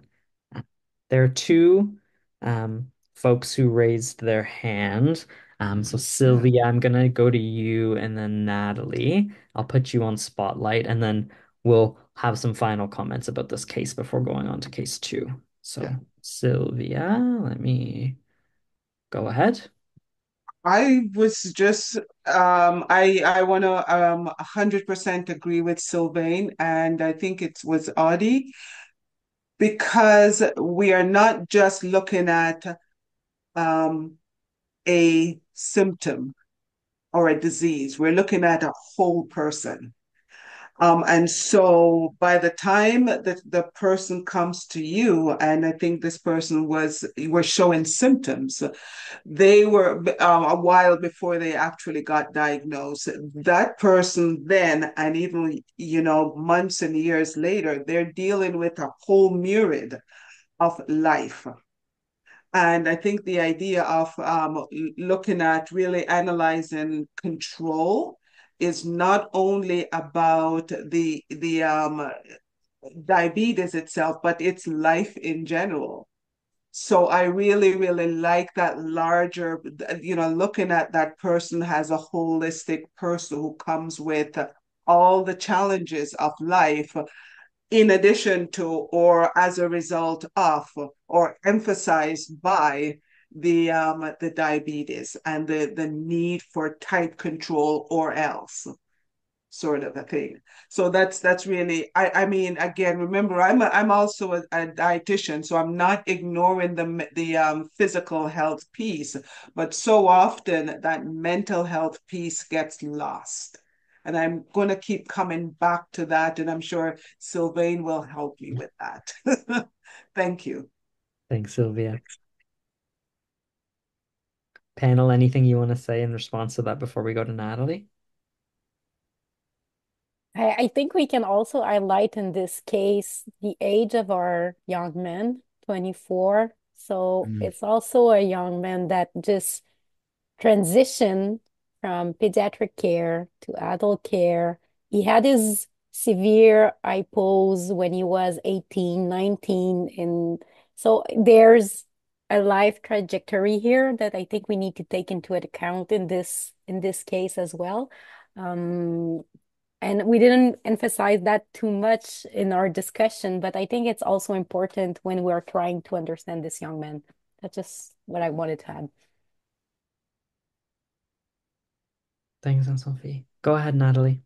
There are two um, folks who raised their hand. Um, so Sylvia, I'm gonna go to you and then Natalie. I'll put you on spotlight and then we'll have some final comments about this case before going on to case two. So yeah. Sylvia, let me go ahead. I was just um, I I want to um, 100% agree with Sylvain, and I think it was Audie because we are not just looking at um, a symptom or a disease. We're looking at a whole person. Um, and so by the time that the person comes to you, and I think this person was were showing symptoms, they were um, a while before they actually got diagnosed. That person then, and even you know months and years later, they're dealing with a whole myriad of life. And I think the idea of um, looking at really analyzing control is not only about the the um, diabetes itself, but it's life in general. So I really, really like that larger, you know, looking at that person as a holistic person who comes with all the challenges of life in addition to or as a result of or emphasized by the um, the diabetes and the the need for tight control or else. sort of a thing. So that's that's really I I mean again remember I'm a, I'm also a, a dietitian so I'm not ignoring the the um, physical health piece but so often that mental health piece gets lost. And I'm going to keep coming back to that and I'm sure Sylvain will help me with that. Thank you. Thanks Sylvia. Panel, anything you want to say in response to that before we go to Natalie? I, I think we can also highlight in this case the age of our young men, 24. So Mm. it's also a young man that just transitioned from pediatric care to adult care. He had his severe hypos when he was 18, 19, and so there's a life trajectory here that I think we need to take into account in this in this case as well. Um, and we didn't emphasize that too much in our discussion, but I think it's also important when we're trying to understand this young man. That's just what I wanted to add. Thanks, Anne-Sophie. Go ahead, Natalie.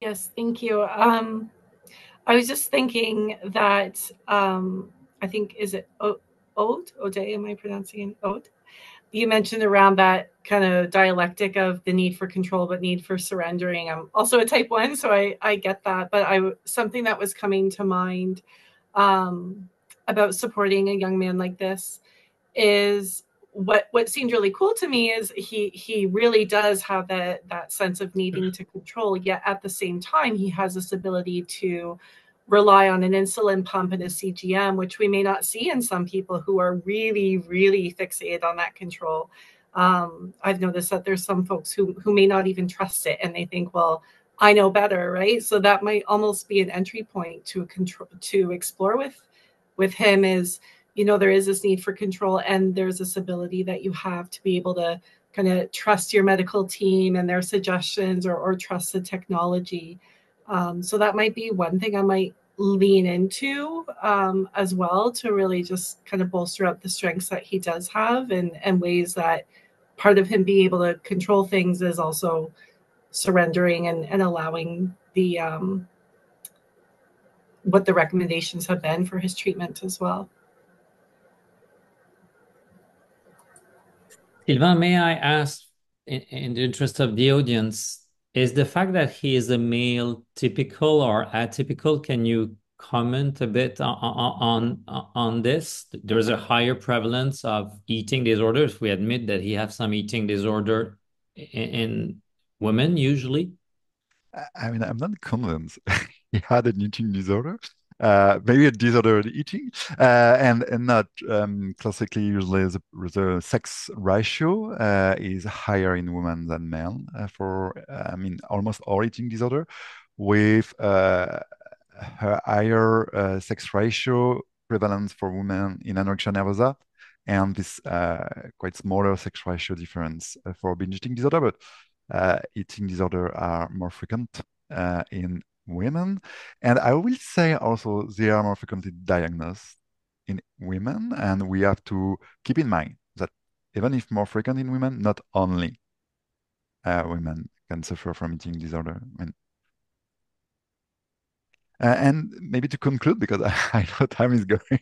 Yes, thank you. Um, I was just thinking that um, I think is it o- Ode? Ode, am I pronouncing it Ode? You mentioned around that kind of dialectic of the need for control but need for surrendering. I'm also a type one, so I I get that. But I something that was coming to mind um, about supporting a young man like this is what what seemed really cool to me is he he really does have that that sense of needing to control yet at the same time he has this ability to rely on an insulin pump and a CGM which we may not see in some people who are really really fixated on that control. Um, I've noticed that there's some folks who who may not even trust it and they think well I know better right? So that might almost be an entry point to control to explore with with him is you know there is this need for control and there's this ability that you have to be able to kind of trust your medical team and their suggestions or, or trust the technology. Um, so that might be one thing i might lean into um, as well to really just kind of bolster up the strengths that he does have and, and ways that part of him being able to control things is also surrendering and, and allowing the um, what the recommendations have been for his treatment as well. Sylvain, may I ask, in, in the interest of the audience, is the fact that he is a male typical or atypical? Can you comment a bit on, on, on this? There's a higher prevalence of eating disorders. We admit that he has some eating disorder in, in women usually. I mean, I'm not convinced he had an eating disorder. Uh, maybe a disordered eating, uh, and and not um, classically usually the, the sex ratio uh, is higher in women than men uh, for I mean almost all eating disorder, with uh, a higher uh, sex ratio prevalence for women in anorexia nervosa, and this quite smaller sex ratio difference for binge eating disorder, but eating disorder are more frequent in women. And I will say also they are more frequently diagnosed in women. And we have to keep in mind that even if more frequent in women, not only uh, women can suffer from eating disorder. I mean, uh, and maybe to conclude, because I, I know time is going,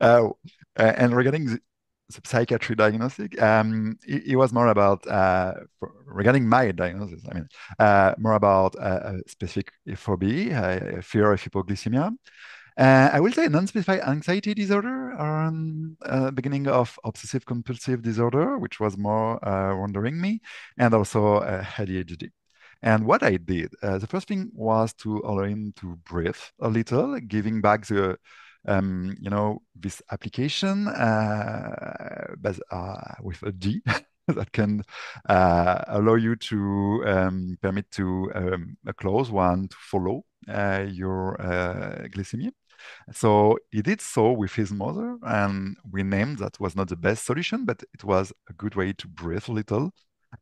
uh, and regarding the psychiatry diagnostic, um, it, it, was more about uh, for, regarding my diagnosis. I mean, uh, more about uh, a specific phobia, fear of hypoglycemia. Uh, I will say non-specified anxiety disorder around uh, beginning of obsessive compulsive disorder, which was more uh, wondering me, and also ADHD. And what I did, the first thing was to allow him to breathe a little, giving back the um, you know, this application uh, uh, with a D that can uh, allow you to um, permit to um, a close one to follow uh, your uh, glycemia. So he did so with his mother, and we named that was not the best solution, but it was a good way to breathe a little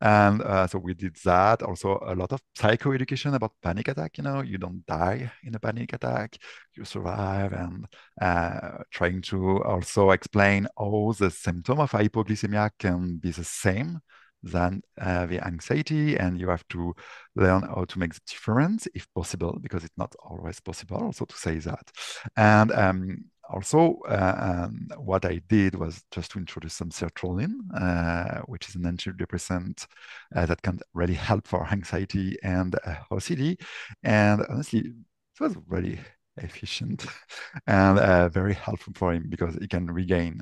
and uh, so we did that. Also, a lot of psychoeducation about panic attack. You know, you don't die in a panic attack, you survive, and uh, trying to also explain how the symptom of hypoglycemia can be the same than uh, the anxiety, and you have to learn how to make the difference if possible, because it's not always possible also to say that. And um, also, uh, um, what I did was just to introduce some sertraline, uh, which is an antidepressant uh, that can really help for anxiety and OCD. And honestly, it was really efficient and very helpful for him because he can regain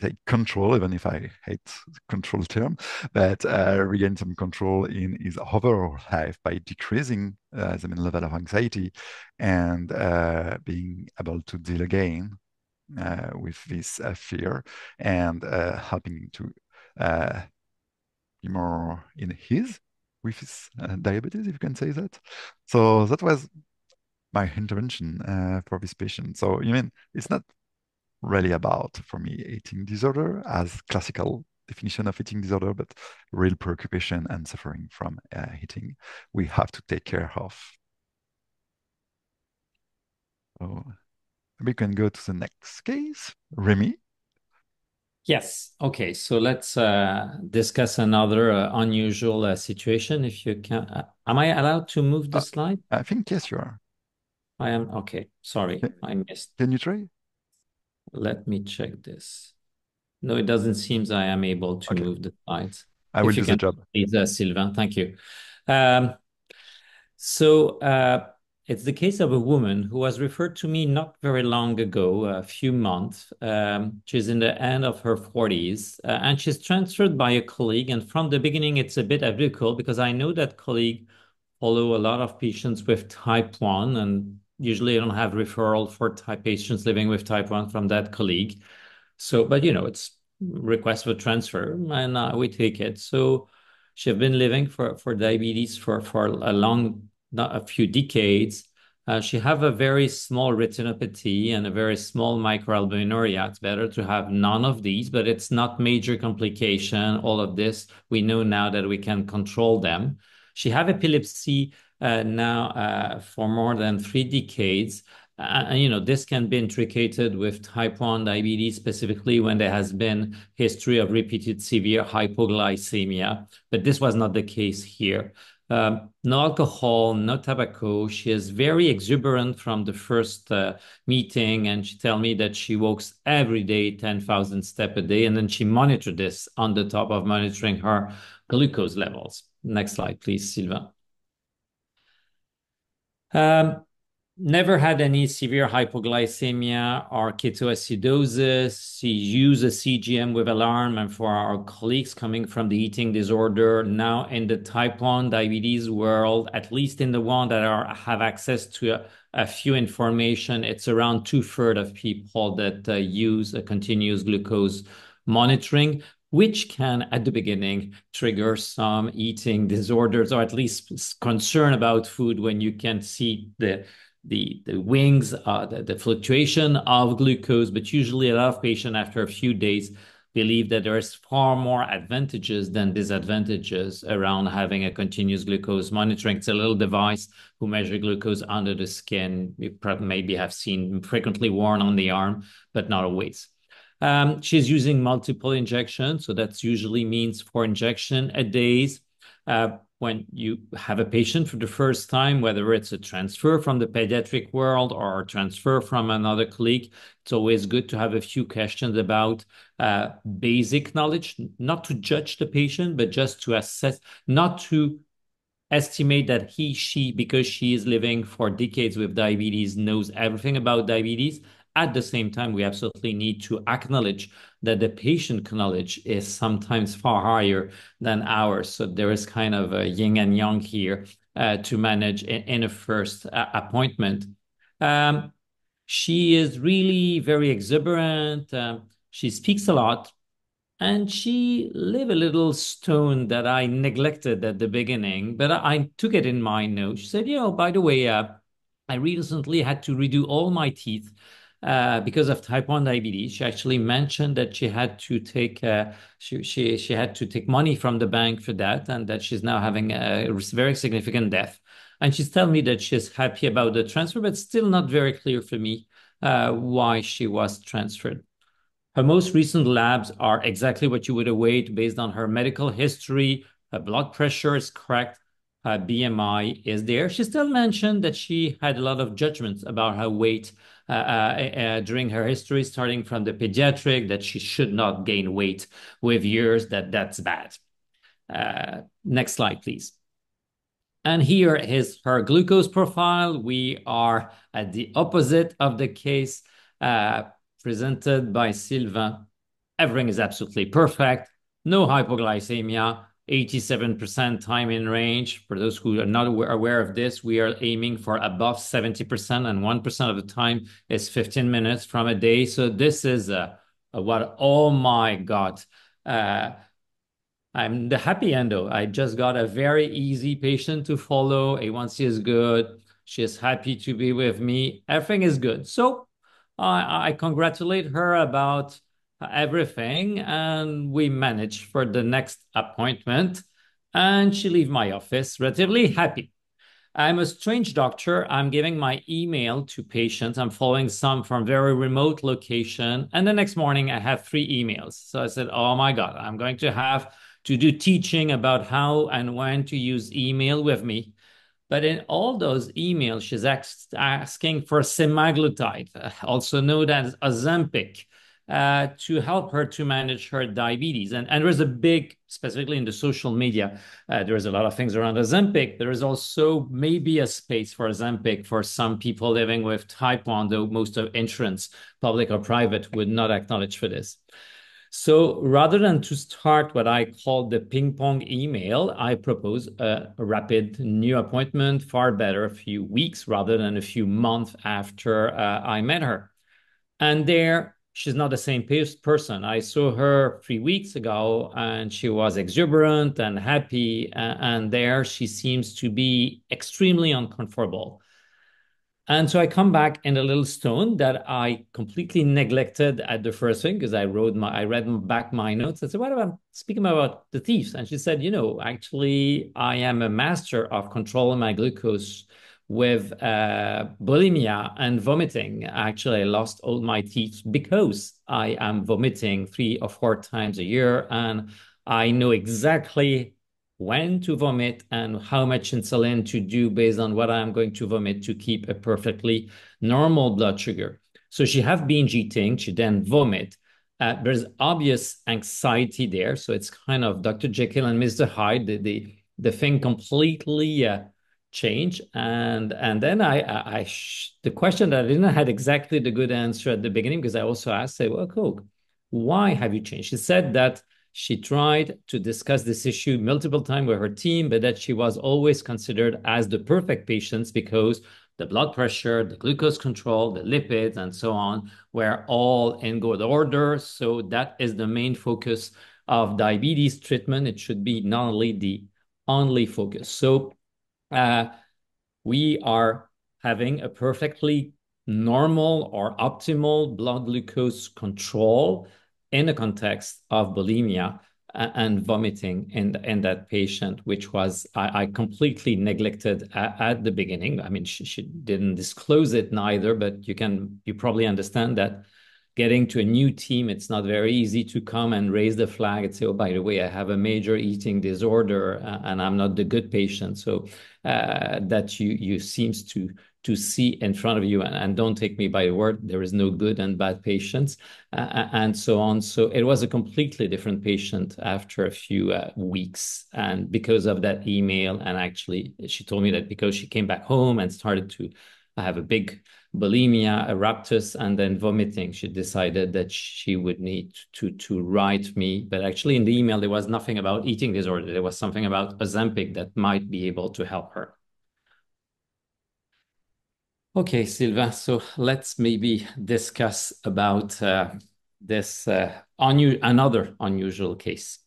take control, even if I hate the control term, but uh, regain some control in his overall life by decreasing uh, the level of anxiety and uh, being able to deal again uh, with this uh, fear and uh, helping to be more in his with his diabetes, if you can say that. So that was my intervention for this patient. So you mean it's not really about, for me, eating disorder as classical definition of eating disorder, but real preoccupation and suffering from uh, eating we have to take care of. So we can go to the next case. Remy? Yes. Okay. So let's uh, discuss another uh, unusual uh, situation. If you can, uh, am I allowed to move the uh, slide? I think yes, you are. I am. Okay. Sorry, can, I missed. Can you try? Let me check this. No, it doesn't seem I am able to okay. move the slides. I if will do the job. Please, uh, Sylvain, thank you. Um, so uh, it's the case of a woman who was referred to me not very long ago, a few months. Um, she's in the end of her 40s, uh, and she's transferred by a colleague. And from the beginning, it's a bit difficult because I know that colleague follow a lot of patients with type 1 and usually I don't have referral for type patients living with type 1 from that colleague. So, but you know, it's request for transfer and uh, we take it. So she's been living for, for diabetes for, for a long, a few decades. Uh, she have a very small retinopathy and a very small microalbuminuria. It's better to have none of these, but it's not major complication. All of this, we know now that we can control them. She have epilepsy now uh, for more than three decades. Uh, you know this can be intricated with type 1 diabetes specifically when there has been history of repeated severe hypoglycemia. But this was not the case here. Um, no alcohol no tobacco. She is very exuberant from the first uh, meeting and she tell me that she walks every day 10,000 steps a day and then she monitored this on the top of monitoring her glucose levels. Next slide please Sylvain um, never had any severe hypoglycemia or ketoacidosis. She used a CGM with alarm. And for our colleagues coming from the eating disorder, now in the type 1 diabetes world, at least in the one that are have access to a, a few information, it's around two thirds of people that uh, use a continuous glucose monitoring which can, at the beginning, trigger some eating disorders or at least concern about food when you can see the the the wings, uh, the, the fluctuation of glucose. But usually, a lot of patients after a few days believe that there's far more advantages than disadvantages around having a continuous glucose monitoring. It's a little device who measure glucose under the skin. You maybe have seen frequently worn on the arm, but not always. Um, she's using multiple injections, so that usually means four injection a days. Uh, when you have a patient for the first time, whether it's a transfer from the pediatric world or a transfer from another colleague, it's always good to have a few questions about uh, basic knowledge, not to judge the patient, but just to assess, not to estimate that he, she, because she is living for decades with diabetes, knows everything about diabetes at the same time, we absolutely need to acknowledge that the patient knowledge is sometimes far higher than ours. So there is kind of a yin and yang here uh, to manage in, in a first uh, appointment. Um, she is really very exuberant. Um, she speaks a lot. And she live a little stone that I neglected at the beginning, but I, I took it in my note. She said, you know, by the way, uh, I recently had to redo all my teeth uh, because of type 1 diabetes. She actually mentioned that she had to take uh, she, she she had to take money from the bank for that, and that she's now having a very significant death. And she's telling me that she's happy about the transfer, but still not very clear for me uh, why she was transferred. Her most recent labs are exactly what you would await based on her medical history. Her blood pressure is correct. Her BMI is there. She still mentioned that she had a lot of judgments about her weight uh, uh, uh, during her history, starting from the pediatric, that she should not gain weight with years, that that's bad. Uh, next slide, please. And here is her glucose profile. We are at the opposite of the case. Uh, presented by Sylvain. Everything is absolutely perfect. No hypoglycemia, 87% time in range. For those who are not aware of this, we are aiming for above 70%, and 1% of the time is 15 minutes from a day. So this is a what, oh my God. Uh, I'm the happy end endo. I just got a very easy patient to follow. A1C is good. She is happy to be with me. Everything is good. So I congratulate her about everything, and we manage for the next appointment. And she leave my office relatively happy. I'm a strange doctor. I'm giving my email to patients. I'm following some from very remote location. And the next morning I have three emails. So I said, oh my God, I'm going to have to do teaching about how and when to use email with me. But in all those emails, she's asking for semaglutide, also known as Ozempic, uh, to help her to manage her diabetes. And, and there's a big, specifically in the social media, uh, there's a lot of things around Ozempic. There is also maybe a space for Ozempic for some people living with type 1, though most of insurance, public or private, would not acknowledge for this. So rather than to start what I call the ping pong email, I propose a, rapid new appointment, far better a few weeks rather than a few months after uh, I met her. And there, she's not the same person. I saw her three weeks ago and she was exuberant and happy. And there, she seems to be extremely uncomfortable. And so I come back in a little stone that I completely neglected at the first thing because I wrote my I read back my notes. I said, "What about speaking about the thieves?" And she said, "You know, actually, I am a master of controlling my glucose with uh, bulimia and vomiting. Actually, I lost all my teeth because I am vomiting three or four times a year, and I know exactly when to vomit and how much insulin to do based on what I'm going to vomit to keep a perfectly normal blood sugar. So she have binge eating, she then vomit. Uh, there's obvious anxiety there. So it's kind of Dr. Jekyll and Mr. Hyde. The, the, the thing completely uh, changed. And and then I, I, I the question that I didn't have exactly the good answer at the beginning because I also asked, say, well, Coke, why have you changed? She said that she tried to discuss this issue multiple times with her team, but that she was always considered as the perfect patients because the blood pressure, the glucose control, the lipids, and so on were all in good order. So that is the main focus of diabetes treatment. It should be not only the only focus. So uh, we are having a perfectly normal or optimal blood glucose control in the context of bulimia and vomiting in in that patient, which was I, I completely neglected at, at, the beginning. I mean, she, she didn't disclose it neither, but you can you probably understand that getting to a new team, it's not very easy to come and raise the flag and say, "Oh, by the way, I have a major eating disorder uh, and I'm not the good patient." So uh, that you you seems to to see in front of you. And, and, don't take me by the word there is no good and bad patients uh, and so on. So it was a completely different patient after a few uh, weeks. And because of that email and actually she told me that because she came back home and started to have a big bulimia a eruptus and then vomiting she decided that she would need to to write me but actually in the email there was nothing about eating disorder there was something about ozempic that might be able to help her Okay, Sylvain, so let's maybe discuss about uh, this uh, unu another unusual case.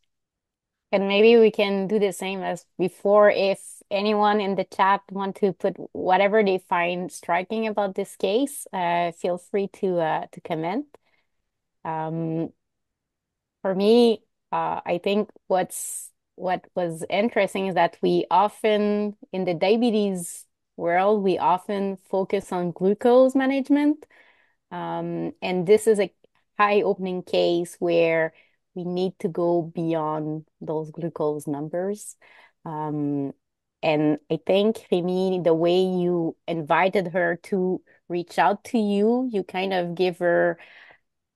And maybe we can do the same as before. If anyone in the chat want to put whatever they find striking about this case, uh, feel free to uh, to comment. Um, for me, uh, I think what's what was interesting is that we often in the diabetes world, we often focus on glucose management. Um, and this is a high opening case where we need to go beyond those glucose numbers. Um, and I think, Remy, the way you invited her to reach out to you, you kind of give her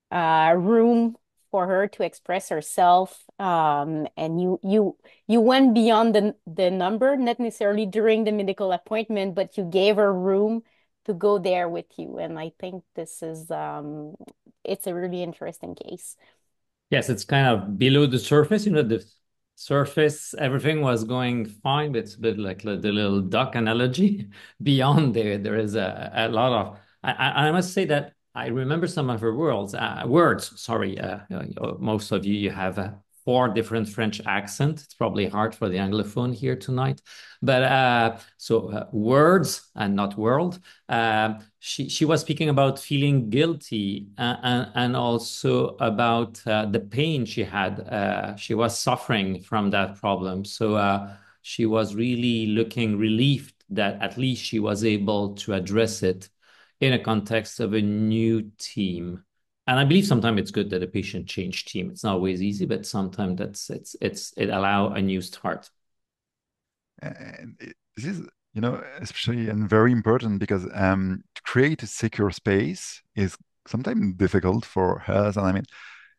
uh, room for her to express herself. Um, and you you you went beyond the the number, not necessarily during the medical appointment, but you gave her room to go there with you. And I think this is um, it's a really interesting case. Yes, it's kind of below the surface. You know, the surface, everything was going fine, it's a bit like the little duck analogy. Beyond there, there is a, a lot of. I, I must say that I remember some of her words. Uh, words, sorry. Uh, most of you, you have a four different French accent. It's probably hard for the Anglophone here tonight. But uh, so uh, words and not world. Uh, she, she was speaking about feeling guilty and, uh, and, and also about uh, the pain she had. Uh, she was suffering from that problem. So she was really looking relieved that at least she was able to address it in a context of a new team and I believe sometimes it's good that a patient change team. It's not always easy, but sometimes that's it's it's it allow a new start. And this is you know especially and very important because um, to create a secure space is sometimes difficult for us. And I mean,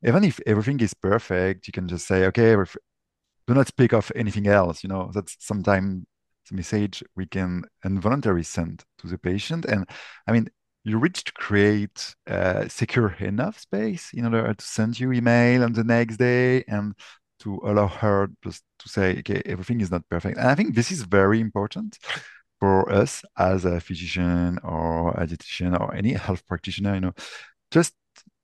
even if everything is perfect, you can just say, okay, do not speak of anything else. You know, that's sometimes the message we can involuntarily send to the patient. And I mean, you reach to create a secure enough space in order to send you email on the next day and to allow her just to say, okay, everything is not perfect. And I think this is very important for us as a physician or a dietitian or any health practitioner, you know, just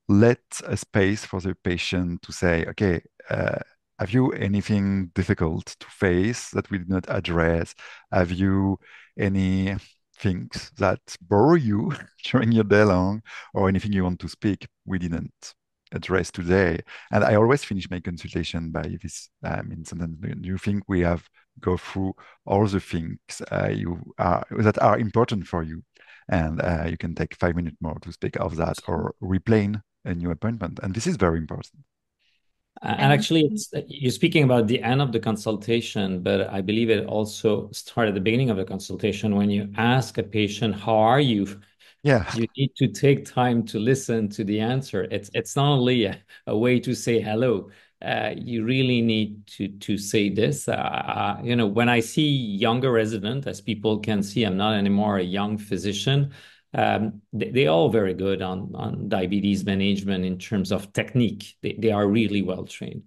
let a space for the patient to say, okay, uh, have you anything difficult to face that we did not address? Have you any things that bore you during your day long or anything you want to speak we didn't address today. And i always finish my consultation by this i mean sometimes you think we have go through all the things uh, you are that are important for you. And uh, you can take five minutes more to speak of that or replan a new appointment. And this is very important and actually, it's, you're speaking about the end of the consultation, but I believe it also started at the beginning of the consultation when you ask a patient, "How are you?" Yeah, you need to take time to listen to the answer. It's it's not only a, a way to say hello. Uh, you really need to to say this. Uh, uh you know, when I see younger resident, as people can see, I'm not anymore a young physician. Um, they, they, are all very good on, on diabetes management in terms of technique. They, they are really well trained.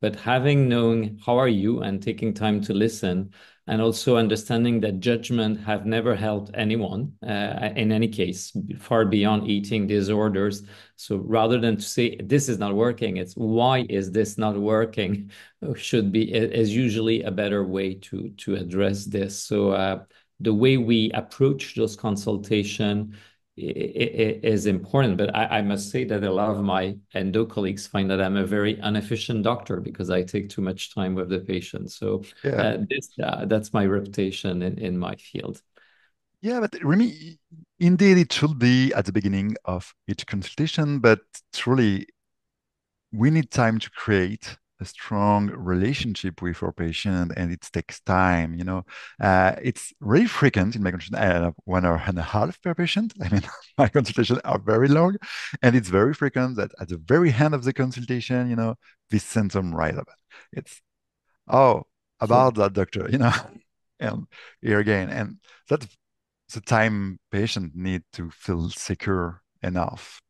But having known how are you and taking time to listen and also understanding that judgment have never helped anyone uh, in any case, far beyond eating disorders. So rather than to say this is not working, it's why is this not working should be is usually a better way to to address this. So uh, the way we approach those consultation is important. But I, I, must say that a lot of my endo colleagues find that I'm a very inefficient doctor because I take too much time with the patient. So yeah. uh, this, uh, that's my reputation in, in my field. Yeah, but Remy, indeed, it should be at the beginning of each consultation, but truly, we need time to create a strong relationship with our patient and it takes time you know? Uh, it's really frequent in my consultation have one hour and a half per patient. I mean my consultations are very long and it's very frequent that at the very end of the consultation you know this symptom right up it's oh about that doctor you know? And here again and that's the time patient need to feel secure enough.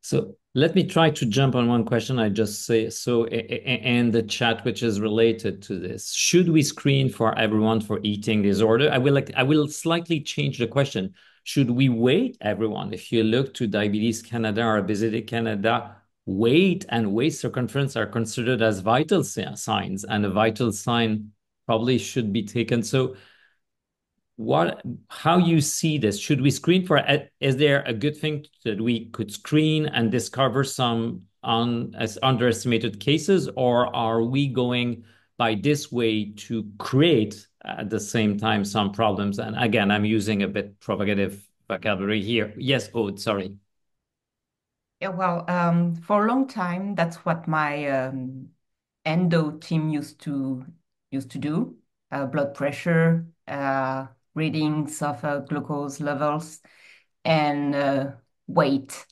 So let me try to jump on one question I just say so and the chat which is related to this. Should we screen for everyone for eating disorder? I will like I will slightly change the question. Should we weight everyone? If you look to Diabetes Canada or Obesity Canada, weight and waist circumference are considered as vital signs, and a vital sign probably should be taken. So what how you see this? Should we screen for is there a good thing that we could screen and discover some on as underestimated cases? Or are we going by this way to create at the same time some problems? And again i'm using a bit provocative vocabulary here. Yes oh sorry. Yeah, well, um, for a long time, that's what my um, endo team used to used to do. Uh, blood pressure, uh, readings of uh, glucose levels, and uh, weight.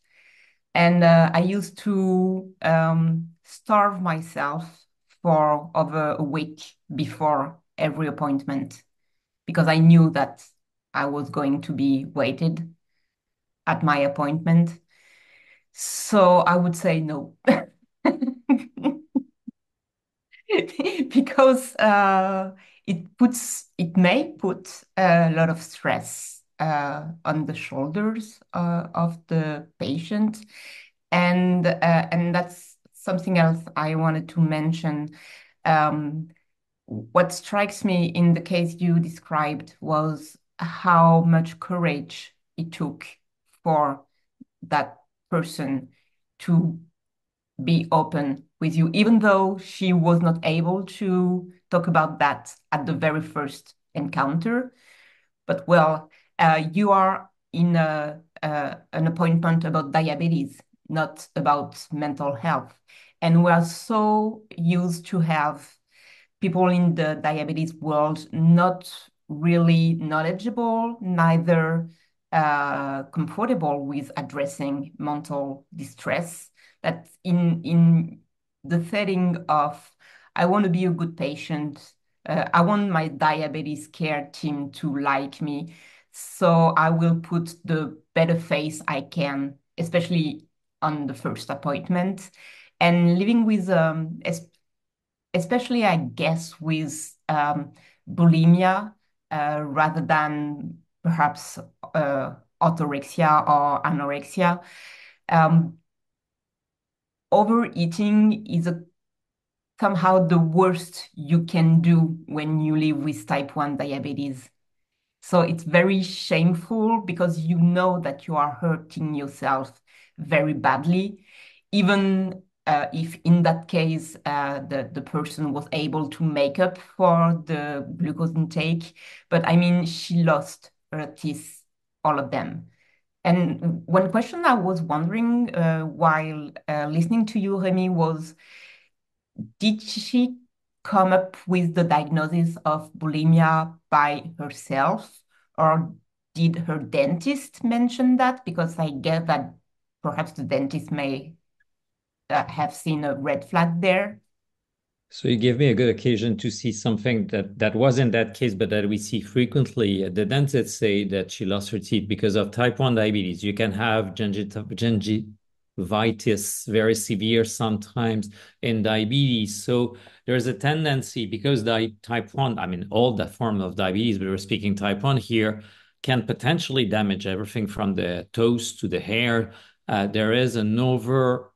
And uh, I used to um, starve myself for over a week before every appointment because I knew that I was going to be waited at my appointment. So I would say no. because uh, it puts it may put a lot of stress uh, on the shoulders uh, of the patient, and uh, and that's something else I wanted to mention. Um, what strikes me in the case you described was how much courage it took for that person to be open with you, even though she was not able to talk about that at the very first encounter. But well, uh, you are in a, uh, an appointment about diabetes, not about mental health. And we are so used to have people in the diabetes world not really knowledgeable, neither uh, comfortable with addressing mental distress. That in in the setting of I want to be a good patient, uh, I want my diabetes care team to like me, so I will put the better face I can, especially on the first appointment, and living with um, especially I guess with um, bulimia uh, rather than perhaps uh, orthorexia or anorexia. Um, overeating is a, somehow the worst you can do when you live with type 1 diabetes. So it's very shameful because you know that you are hurting yourself very badly, even uh, if in that case uh, the, the person was able to make up for the glucose intake. But I mean, she lost her teeth, all of them. And one question I was wondering uh, while uh, listening to you, Remy, was did she come up with the diagnosis of bulimia by herself, or did her dentist mention that? Because I get that perhaps the dentist may uh, have seen a red flag there. So you gave me a good occasion to see something that that wasn't that case, but that we see frequently. The dentists say that she lost her teeth because of type 1 diabetes. You can have gingivitis very severe sometimes in diabetes. So there's a tendency because the type 1, I mean, all the form of diabetes, but we're speaking type 1 here, can potentially damage everything from the toes to the hair. Uh, there is an over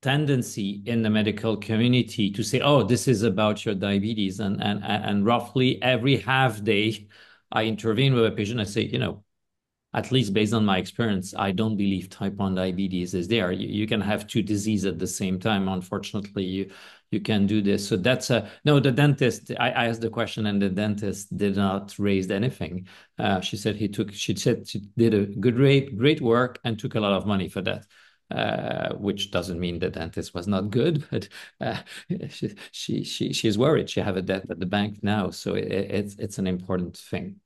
tendency in the medical community to say, oh, this is about your diabetes. And, and, and roughly every half day, I intervene with a patient. I say, you know, at least based on my experience, I don't believe type 1 diabetes is there. You, you can have two diseases at the same time. Unfortunately, you you can do this. So that's a no. The dentist, I, I asked the question, and the dentist did not raise anything. Uh, she said he took. She said she did a good, great, great work, and took a lot of money for that uh, which doesn't mean the dentist was not good, but uh, she, she she she's worried. She have a debt at the bank now, so it, it's it's an important thing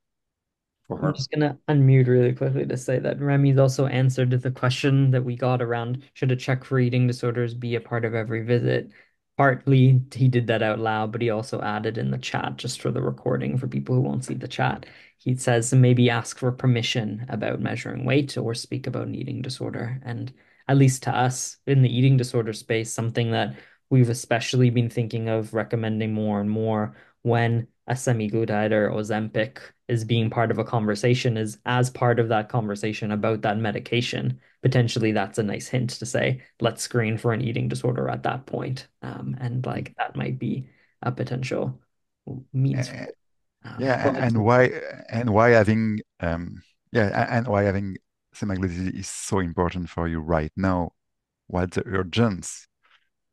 for her. I'm just gonna unmute really quickly to say that Remy's also answered the question that we got around should a check for eating disorders be a part of every visit? Partly he did that out loud, but he also added in the chat just for the recording for people who won't see the chat. He says maybe ask for permission about measuring weight or speak about an eating disorder. And at least to us in the eating disorder space, something that we've especially been thinking of recommending more and more when a semaglutide or Ozempic is being part of a conversation is as part of that conversation about that medication. Potentially, that's a nice hint to say, let's screen for an eating disorder at that point. Um, and like that might be a potential means. Uh, um, yeah, and, and why and why having um yeah and why having semaglutide is so important for you right now? What's the urgence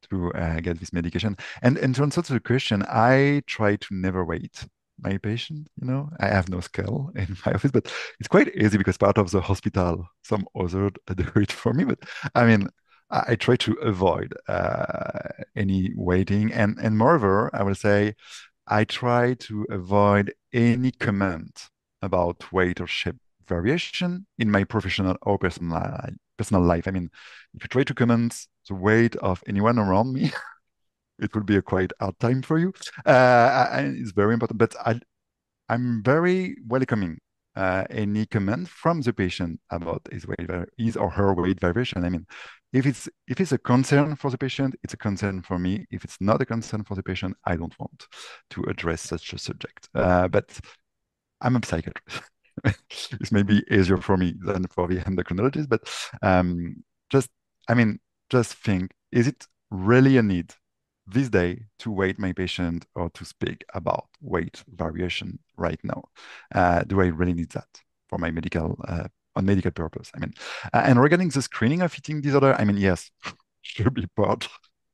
to uh, get this medication? And and to answer to the question, I try to never wait my patient. You know, I have no scale in my office, but it's quite easy because part of the hospital, some other do it for me. But I mean, I, try to avoid uh, any waiting, and and moreover, I will say, I try to avoid any comment about weight or shape variation in my professional or personal. Personal life. I mean, if you try to comment the weight of anyone around me, it will be a quite hard time for you. Uh, and it's very important. But I, I'm very welcoming uh, any comment from the patient about his weight, his or her weight variation. I mean, if it's if it's a concern for the patient, it's a concern for me. If it's not a concern for the patient, I don't want to address such a subject. Uh, but I'm a psychiatrist. it's maybe easier for me than for the endocrinologist, but um, just, I mean, just think, is it really a need this day to wait my patient or to speak about weight variation right now? Uh, do I really need that for my medical, uh, on medical purpose? I mean, uh, and regarding the screening of eating disorder, I mean, yes, should be part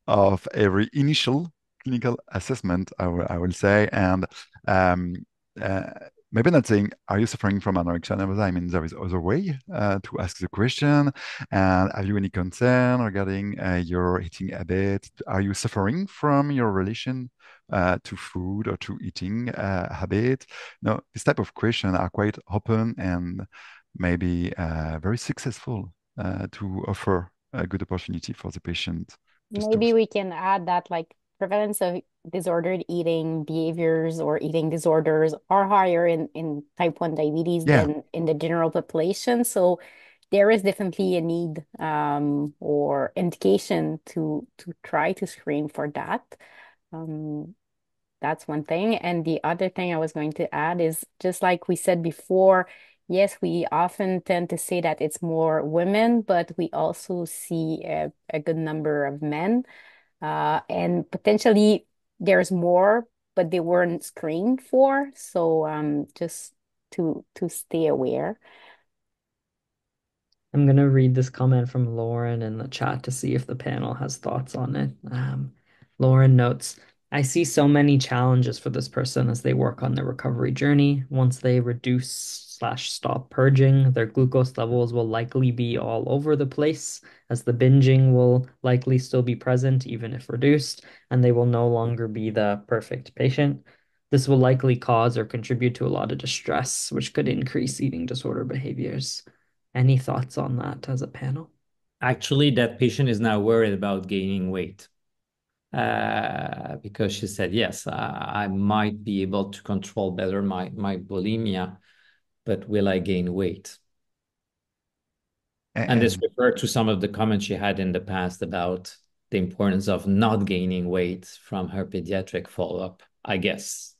of every initial clinical assessment, I, I will say. And um, uh, maybe not saying, are you suffering from anorexia nervosa? I mean, there is other way uh, to ask the question. And have you any concern regarding uh, your eating habit? Are you suffering from your relation uh, to food or to eating uh, habit? now this type of question are quite open and maybe uh, very successful uh, to offer a good opportunity for the patient. Maybe we can add that like prevalence of disordered eating behaviors or eating disorders are higher in, in type 1 diabetes Yeah. than in the general population. So there is definitely a need um, or indication to to try to screen for that. Um, that's one thing. And the other thing I was going to add is just like we said before, yes, we often tend to say that it's more women, but we also see a, a good number of men. Uh, and potentially there's more, but they weren't screened for. So um, just to to stay aware. I'm gonna read this comment from Lauren in the chat to see if the panel has thoughts on it. Um, Lauren notes, I see so many challenges for this person as they work on their recovery journey. Once they reduce slash stop purging, their glucose levels will likely be all over the place, as the binging will likely still be present even if reduced, and they will no longer be the perfect patient. This will likely cause or contribute to a lot of distress, which could increase eating disorder behaviors. Any thoughts on that as a panel? Actually, that patient is now worried about gaining weight uh, because she said, yes, I, I, might be able to control better my, my bulimia, but will I gain weight? And, and this referred to some of the comments she had in the past about the importance of not gaining weight from her pediatric follow-up, I guess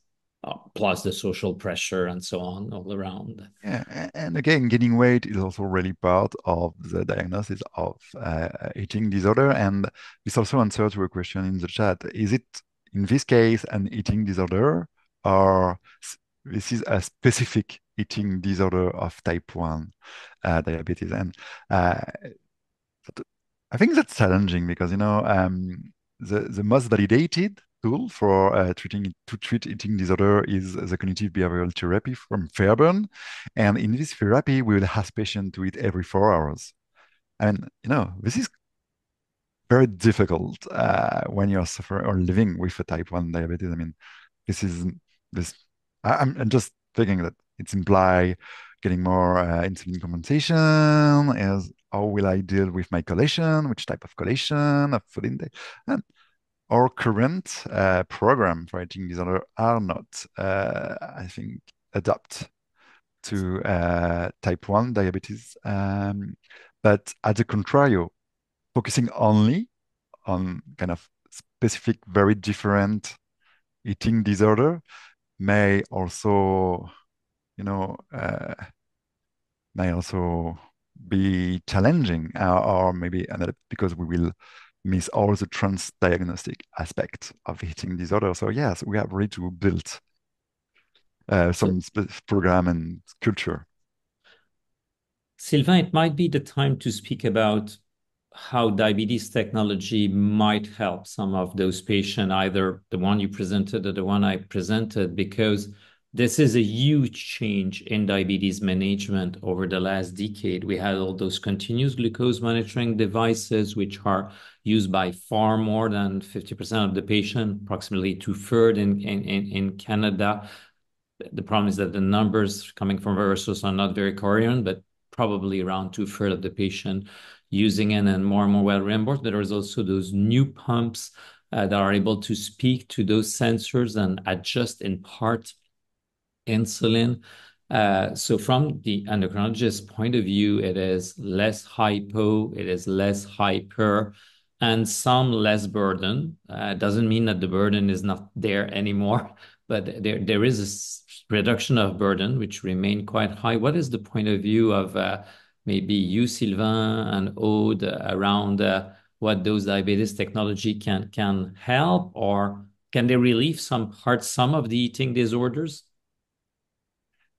uh, plus the social pressure and so on all around. Yeah, and again, gaining weight is also really part of the diagnosis of uh, eating disorder. And this also answers to a question in the chat: Is it in this case an eating disorder, or this is a specific eating disorder of type one uh, diabetes? And uh, I think that's challenging because you know um, the the most validated tool for uh, treating to treat eating disorder is the cognitive behavioral therapy from Fairburn. And in this therapy, we will ask patients to eat every four hours. And you know, this is very difficult uh, when you're suffering or living with a type 1 diabetes. I mean, this is this I'm, I'm just thinking that it's imply getting more uh, insulin compensation is how will I deal with my collation, which type of collation of food intake. And our current uh, program for eating disorder are not, uh, I think, adapt to uh, type 1 diabetes. Um, but at the contrario, focusing only on kind of specific, very different eating disorder may also, you know, uh, may also be challenging uh, or maybe another because we will miss all the transdiagnostic aspect of eating disorder. So yes, we have really to build uh, some program and culture. Sylvain, it might be the time to speak about how diabetes technology might help some of those patients, either the one you presented or the one I presented, because this is a huge change in diabetes management over the last decade. We had all those continuous glucose monitoring devices, which are used by far more than 50% of the patient, approximately two-thirds in, Canada. The problem is that the numbers coming from Versos are not very coherent, but probably around two-thirds of the patient using it and more and more well reimbursed. There is also those new pumps uh, that are able to speak to those sensors and adjust in part insulin. Uh, so from the endocrinologist point of view, it is less hypo, it is less hyper, and some less burden. Uh, doesn't mean that the burden is not there anymore, but there there is a reduction of burden which remain quite high. What is the point of view of maybe you, Sylvain, and Aude around uh, what those diabetes technology can can help, or can they relieve some of the eating disorders?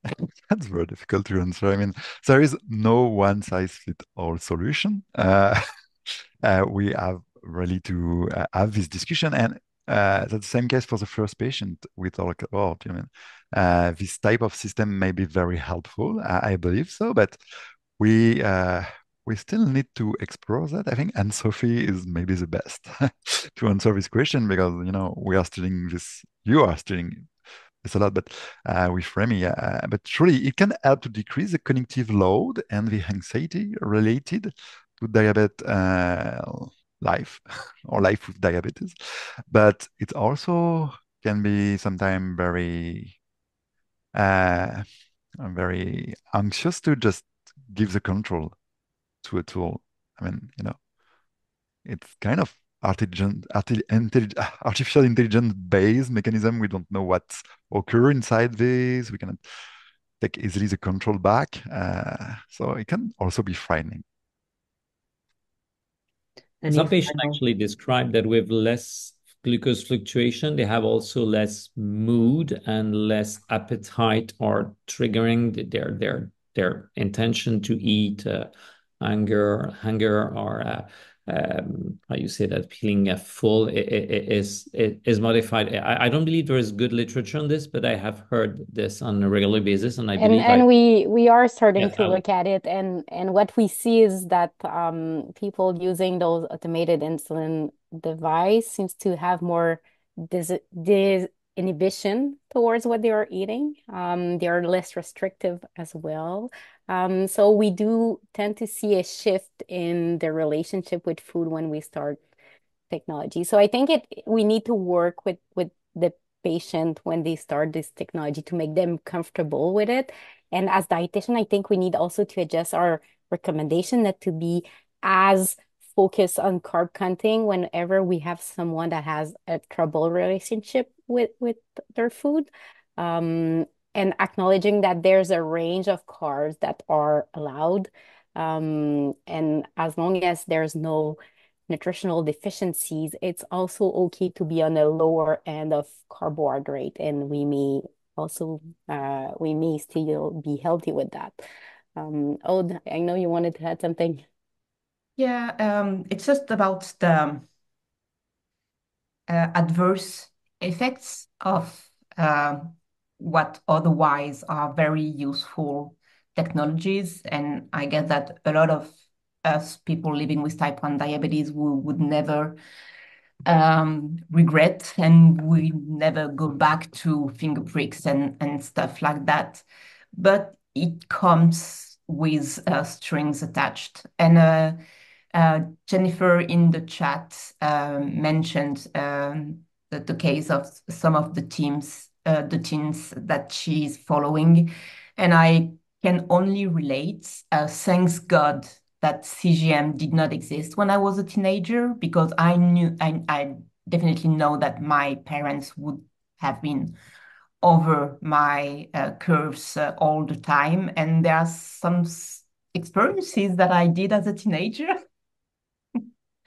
That's very difficult to answer. I mean, there is no one size fit all solution. Uh, uh, we have really to have this discussion, and that's the same case for the first patient with our. I mean, this type of system may be very helpful. I believe so, but we uh, we still need to explore that. I think Anne Sophie is maybe the best to answer this question because you know we are studying this. You are studying it's a lot, but uh, with Remy. Uh, but truly, it can help to decrease the cognitive load and the anxiety related to diabetes uh, life or life with diabetes. But it also can be sometimes very, uh, very anxious to just give the control to a tool. I mean, you know, it's kind of artificial, artificial intelligence based mechanism. We don't know what occur inside this. We cannot take easily the control back. Uh, so it can also be frightening. Any Some patients actually describe that with less glucose fluctuation, they have also less mood and less appetite or triggering their their their intention to eat, uh, anger, hunger, or uh, um, how you say that feeling full is is modified. I, I don't believe there is good literature on this, but I have heard this on a regular basis, and I and believe and I, we we are starting yeah, to I, look at it and and what we see is that um people using those automated insulin device seems to have more dis dis inhibition towards what they are eating. Um, they are less restrictive as well. Um, so we do tend to see a shift in the relationship with food when we start technology. So I think it we need to work with with the patient when they start this technology to make them comfortable with it. And as dietitian, I think we need also to adjust our recommendation that to be as focused on carb counting whenever we have someone that has a trouble relationship with with their food. Um, and acknowledging that there's a range of carbs that are allowed. Um, and as long as there's no nutritional deficiencies, it's also okay to be on the lower end of carbohydrate, and we may also uh, we may still be healthy with that. Um, oh, I know you wanted to add something. Yeah, um, it's just about the uh, adverse effects of uh, what otherwise are very useful technologies. And I guess that a lot of us people living with type 1 diabetes we would never um, regret and we never go back to finger pricks and, and stuff like that. But it comes with uh, strings attached. And uh, Jennifer in the chat um, mentioned um, the, the case of some of the teams uh, the teens that she's following. And I can only relate, uh, thanks God that CGM did not exist when I was a teenager because I knew, I, I definitely know that my parents would have been over my uh, curves uh, all the time. And there are some experiences that I did as a teenager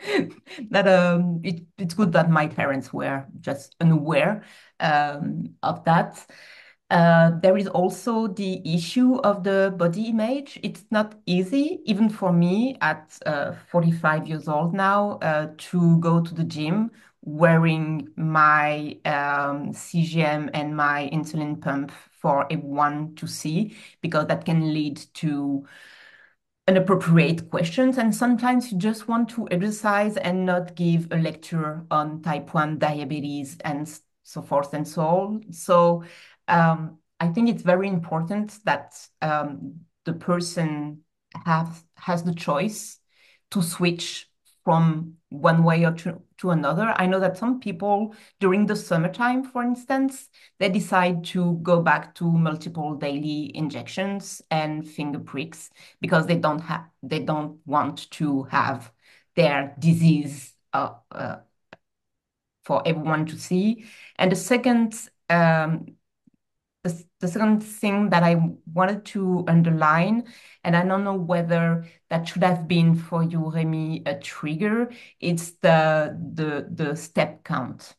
that um, it, it's good that my parents were just unaware um, of that. Uh, there is also the issue of the body image. It's not easy, even for me at uh, 45 years old now, uh, to go to the gym wearing my um, CGM and my insulin pump for everyone to see because that can lead to inappropriate questions. And sometimes you just want to exercise and not give a lecture on type 1 diabetes and so forth and so on. So um, I think it's very important that um, the person have, has the choice to switch from one way or to, to another. I know that some people during the summertime, for instance, they decide to go back to multiple daily injections and finger pricks because they don't have they don't want to have their disease uh, uh, for everyone to see. And the second um, the, the second thing that I wanted to underline, and I don't know whether that should have been for you, Remy, a trigger, it's the the the step count.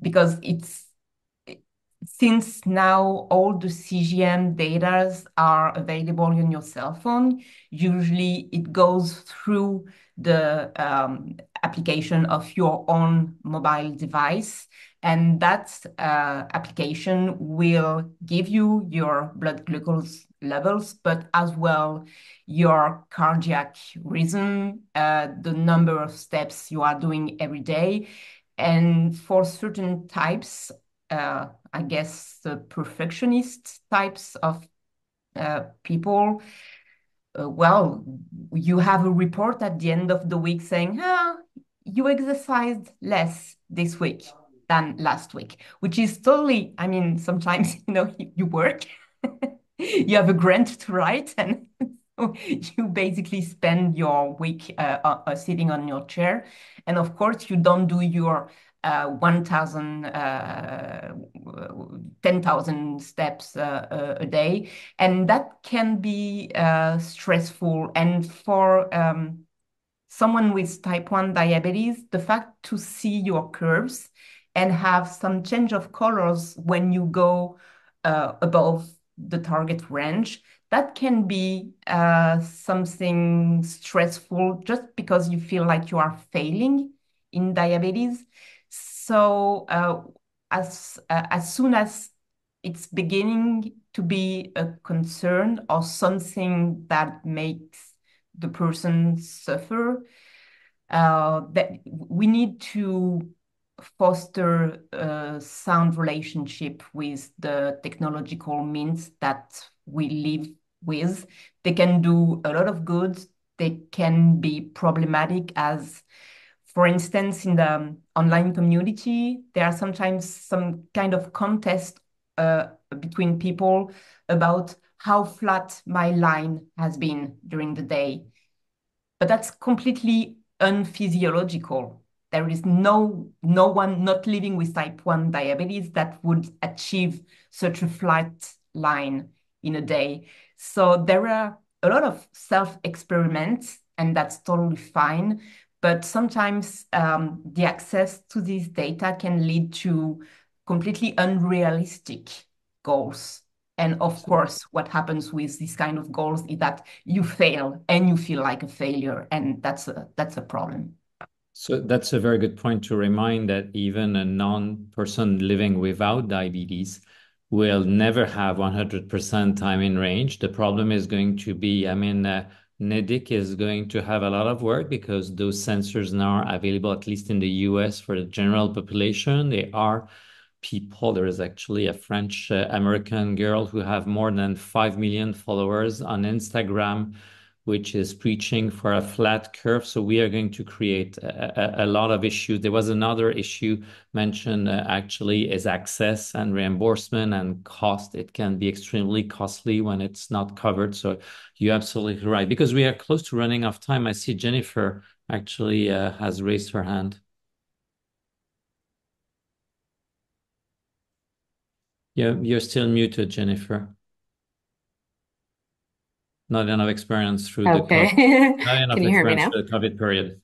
Because it's since now all the CGM data are available on your cell phone, usually it goes through the um, application of your own mobile device and that uh, application will give you your blood glucose levels, but as well your cardiac rhythm, uh, the number of steps you are doing every day. And for certain types, uh, I guess the perfectionist types of uh, people, uh, well, you have a report at the end of the week saying, ah, you exercised less this week than last week, which is totally, I mean, sometimes, you know, you, you work, you have a grant to write, and you basically spend your week uh, uh, uh, sitting on your chair. And of course, you don't do your uh, 1,000, uh, 10,000 steps uh, a day. And that can be stressful. And for um, someone with type 1 diabetes, the fact to see your curves and have some change of colors when you go uh, above the target range. That can be uh, something stressful just because you feel like you are failing in diabetes. So uh, as uh, as soon as it's beginning to be a concern or something that makes the person suffer, uh, that we need to foster a sound relationship with the technological means that we live with. They can do a lot of good. They can be problematic as, for instance, in the online community, there are sometimes some kind of contest uh, between people about how flat my line has been during the day. But that's completely unphysiological there is no no one not living with type 1 diabetes that would achieve such a flat line in a day. So there are a lot of self experiments and that's totally fine. But sometimes um, the access to this data can lead to completely unrealistic goals. And of course what happens with this kind of goals is that you fail and you feel like a failure and that's a that's a problem so that's a very good point to remind that even a non-person living without diabetes will never have 100% time in range. The problem is going to be, I mean, uh, NEDIC is going to have a lot of work because those sensors now are available, at least in the US, for the general population. They are people. There is actually a French uh, American girl who have more than 5 million followers on Instagram which is preaching for a flat curve. So we are going to create a, a, lot of issues. There was another issue mentioned uh, actually is access and reimbursement and cost. It can be extremely costly when it's not covered. So you're absolutely right. Because we are close to running out of time. I see Jennifer actually uh, has raised her hand. Yeah, you're still muted, Jennifer not enough experience through okay. the COVID, not enough Can you hear me now? through the COVID period.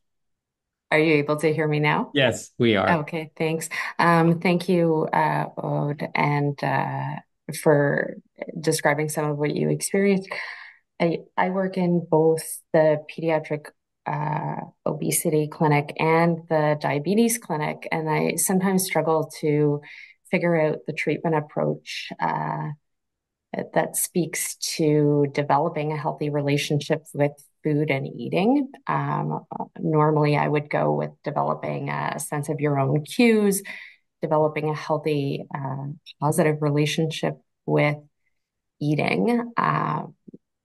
Are you able to hear me now? Yes, we are. Okay, thanks. Um, thank you, uh, Aude, and uh, for describing some of what you experienced. I, I work in both the pediatric uh, obesity clinic and the diabetes clinic, and I sometimes struggle to figure out the treatment approach uh, that speaks to developing a healthy relationship with food and eating. Um, normally, I would go with developing a sense of your own cues, developing a healthy, uh, positive relationship with eating. Uh,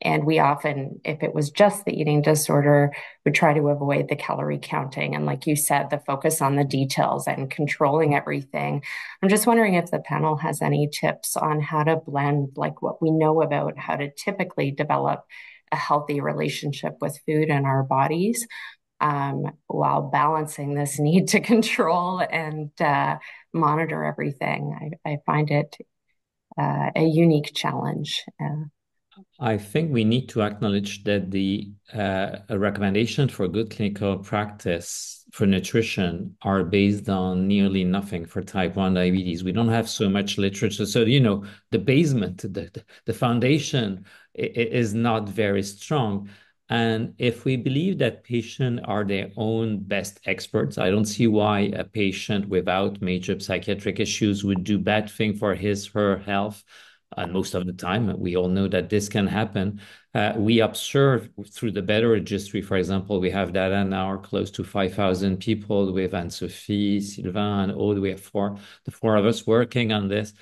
and we often, if it was just the eating disorder, would try to avoid the calorie counting. And like you said, the focus on the details and controlling everything. I'm just wondering if the panel has any tips on how to blend, like what we know about how to typically develop a healthy relationship with food and our bodies um, while balancing this need to control and uh, monitor everything. I, I find it uh, a unique challenge. Uh, I think we need to acknowledge that the uh, recommendation for good clinical practice for nutrition are based on nearly nothing for type 1 diabetes. We don't have so much literature. So, you know, the basement, the, the foundation is not very strong. And if we believe that patients are their own best experts, I don't see why a patient without major psychiatric issues would do bad thing for his her health and most of the time we all know that this can happen. Uh, we observe through the better registry for example we have data now close to 5000 people. With anne-sophie sylvain and aude we have four the four of us working on this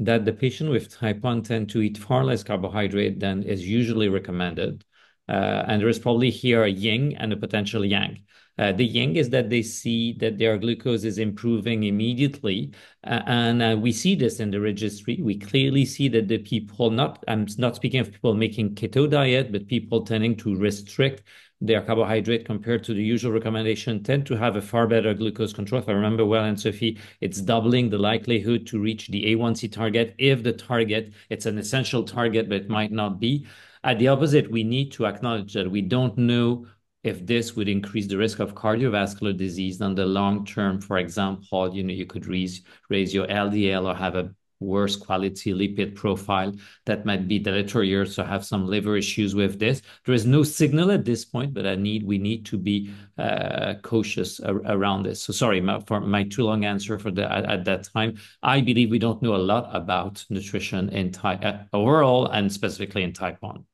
that the patient with type 1 tend to eat far less carbohydrate than is usually recommended. Uh, and there is probably here a yin and a potential yang uh, the yin is that they see that their glucose is improving immediately. Uh, and uh, we see this in the registry. We clearly see that the people, not I'm not speaking of people making keto diet, but people tending to restrict their carbohydrate compared to the usual recommendation tend to have a far better glucose control. If I remember well, Anne Sophie, it's doubling the likelihood to reach the A1C target if the target, it's an essential target, but it might not be. At the opposite, we need to acknowledge that we don't know if this would increase the risk of cardiovascular disease on the long term, for example, you know, you could raise raise your LDL or have a worse quality lipid profile that might be deleterious or have some liver issues with this. There is no signal at this point, but I need we need to be uh, cautious ar around this. So sorry my, for my too long answer for the at, at, that time. I believe we don't know a lot about nutrition in type uh, overall and specifically in type one.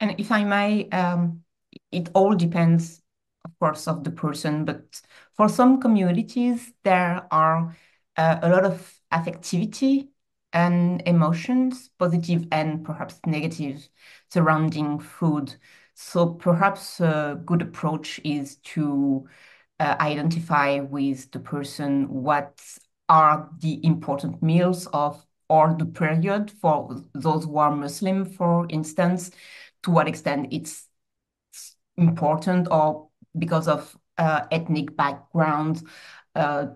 And if I may, um, it all depends, of course, of the person. But for some communities, there are uh, a lot of affectivity and emotions, positive and perhaps negative, surrounding food. So perhaps a good approach is to uh, identify with the person what are the important meals of or the period for those who are Muslim, for instance, to what extent it's important or because of uh, ethnic background. Uh,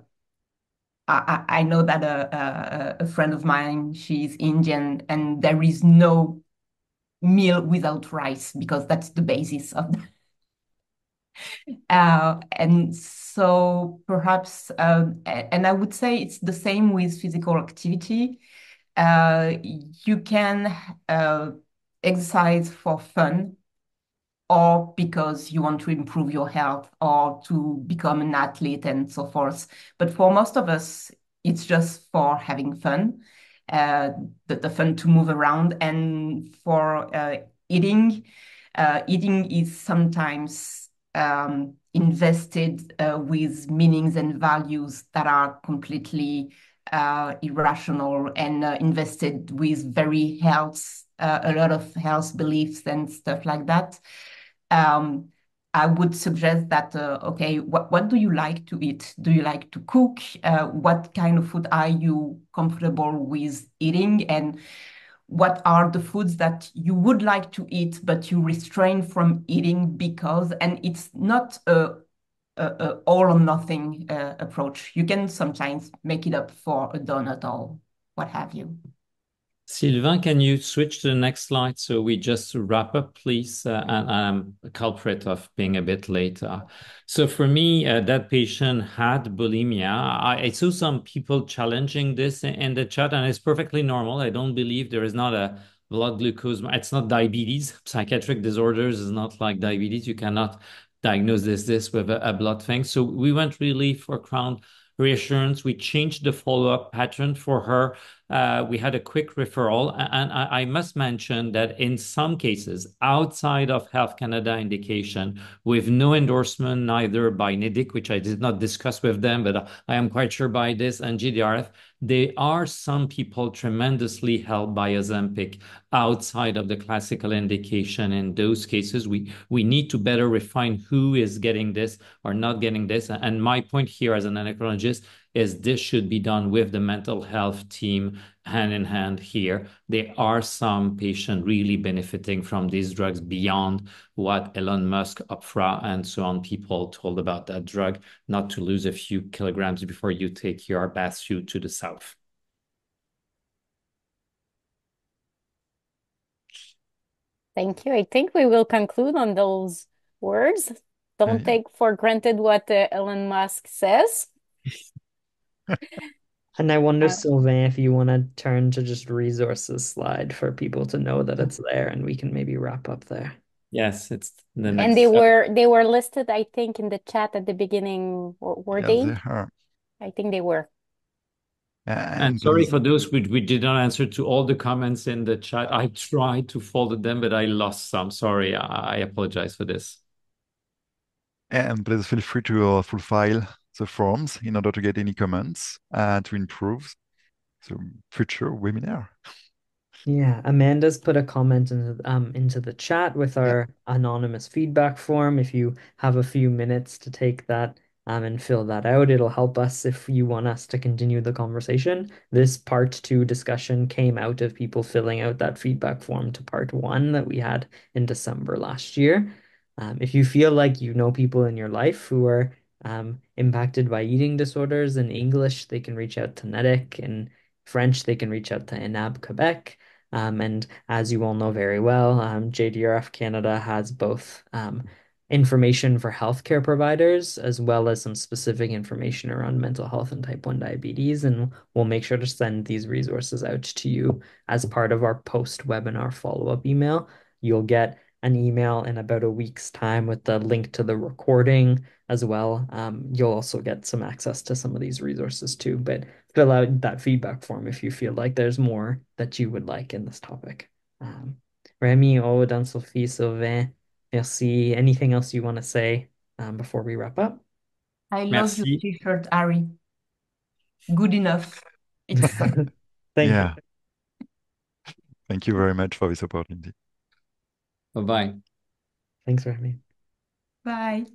I, I, know that a, a, a, friend of mine, she's Indian, and there is no meal without rice because that's the basis of the uh, and so perhaps, uh, and I would say it's the same with physical activity. Uh, you can uh, exercise for fun or because you want to improve your health or to become an athlete and so forth. But for most of us, it's just for having fun, uh, the, the fun to move around. And for uh, eating, uh, eating is sometimes um, invested uh, with meanings and values that are completely uh, irrational and uh, invested with very health uh, a lot of health beliefs and stuff like that. Um, I would suggest that, uh, okay, what, what do you like to eat? Do you like to cook? Uh, what kind of food are you comfortable with eating? And what are the foods that you would like to eat, but you restrain from eating because, and it's not a, a, a all or nothing uh, approach. You can sometimes make it up for a donut or what have you. Sylvain, can you switch to the next slide so we just wrap up, please? Uh, and I'm a culprit of being a bit late. Uh, so for me, uh, that patient had bulimia. I, saw some people challenging this in the chat, and it's perfectly normal. I don't believe there is not a blood glucose. It's not diabetes. Psychiatric disorders is not like diabetes. You cannot diagnose this this with a, blood thing. So we went really for crown reassurance. We changed the follow-up pattern for her. Uh, we had a quick referral. And I, must mention that in some cases, outside of Health Canada indication, with no endorsement neither by NEDIC, which I did not discuss with them, but I am quite sure by this, and JDRF, there are some people tremendously helped by Ozempic outside of the classical indication. In those cases, we, we need to better refine who is getting this or not getting this. And my point here as an endocrinologist is this should be done with the mental health team hand in hand here. There are some patients really benefiting from these drugs beyond what Elon Musk, Oprah, and so on people told about that drug, not to lose a few kilograms before you take your bath suit to the south. Thank you. I think we will conclude on those words. Don't yeah. take for granted what uh, Elon Musk says. And I wonder, uh, Sylvain, if you want to turn to just resources slide for people to know that it's there and we can maybe wrap up there. Yes, it's the next And they were they were listed, I think, in the chat at the beginning. Were yeah, they? they I think they were. And, and sorry for those we, we did not answer to all the comments in the chat. I tried to follow them, but I lost some. Sorry, I, I apologize for this. And please feel free to uh, full file the forms in order to get any comments and to improve the future webinar. Yeah, Amanda's put a comment into um into the chat with our anonymous feedback form. If you have a few minutes to take that um and fill that out, it'll help us if you want us to continue the conversation. This part two discussion came out of people filling out that feedback form to part one that we had in December last year. Um, if you feel like you know people in your life who are um, impacted by eating disorders. In English, they can reach out to NEDIC. In French, they can reach out to ANEB Quebec. Um, and as you all know very well, um, JDRF Canada has both um, information for healthcare providers as well as some specific information around mental health and type 1 diabetes. And we'll make sure to send these resources out to you as part of our post webinar follow up email. You'll get an email in about a week's time with the link to the recording as well. Um, you'll also get some access to some of these resources too, but fill out that feedback form if you feel like there's more that you would like in this topic. Um, Remy, Aude, and Sophie, Sylvain, merci. Anything else you want to say um, before we wrap up? I love your t-shirt, Ari. Good enough. Thank yeah. you. Thank you very much for this opportunity. Bye-bye. Thanks, Remy. Bye.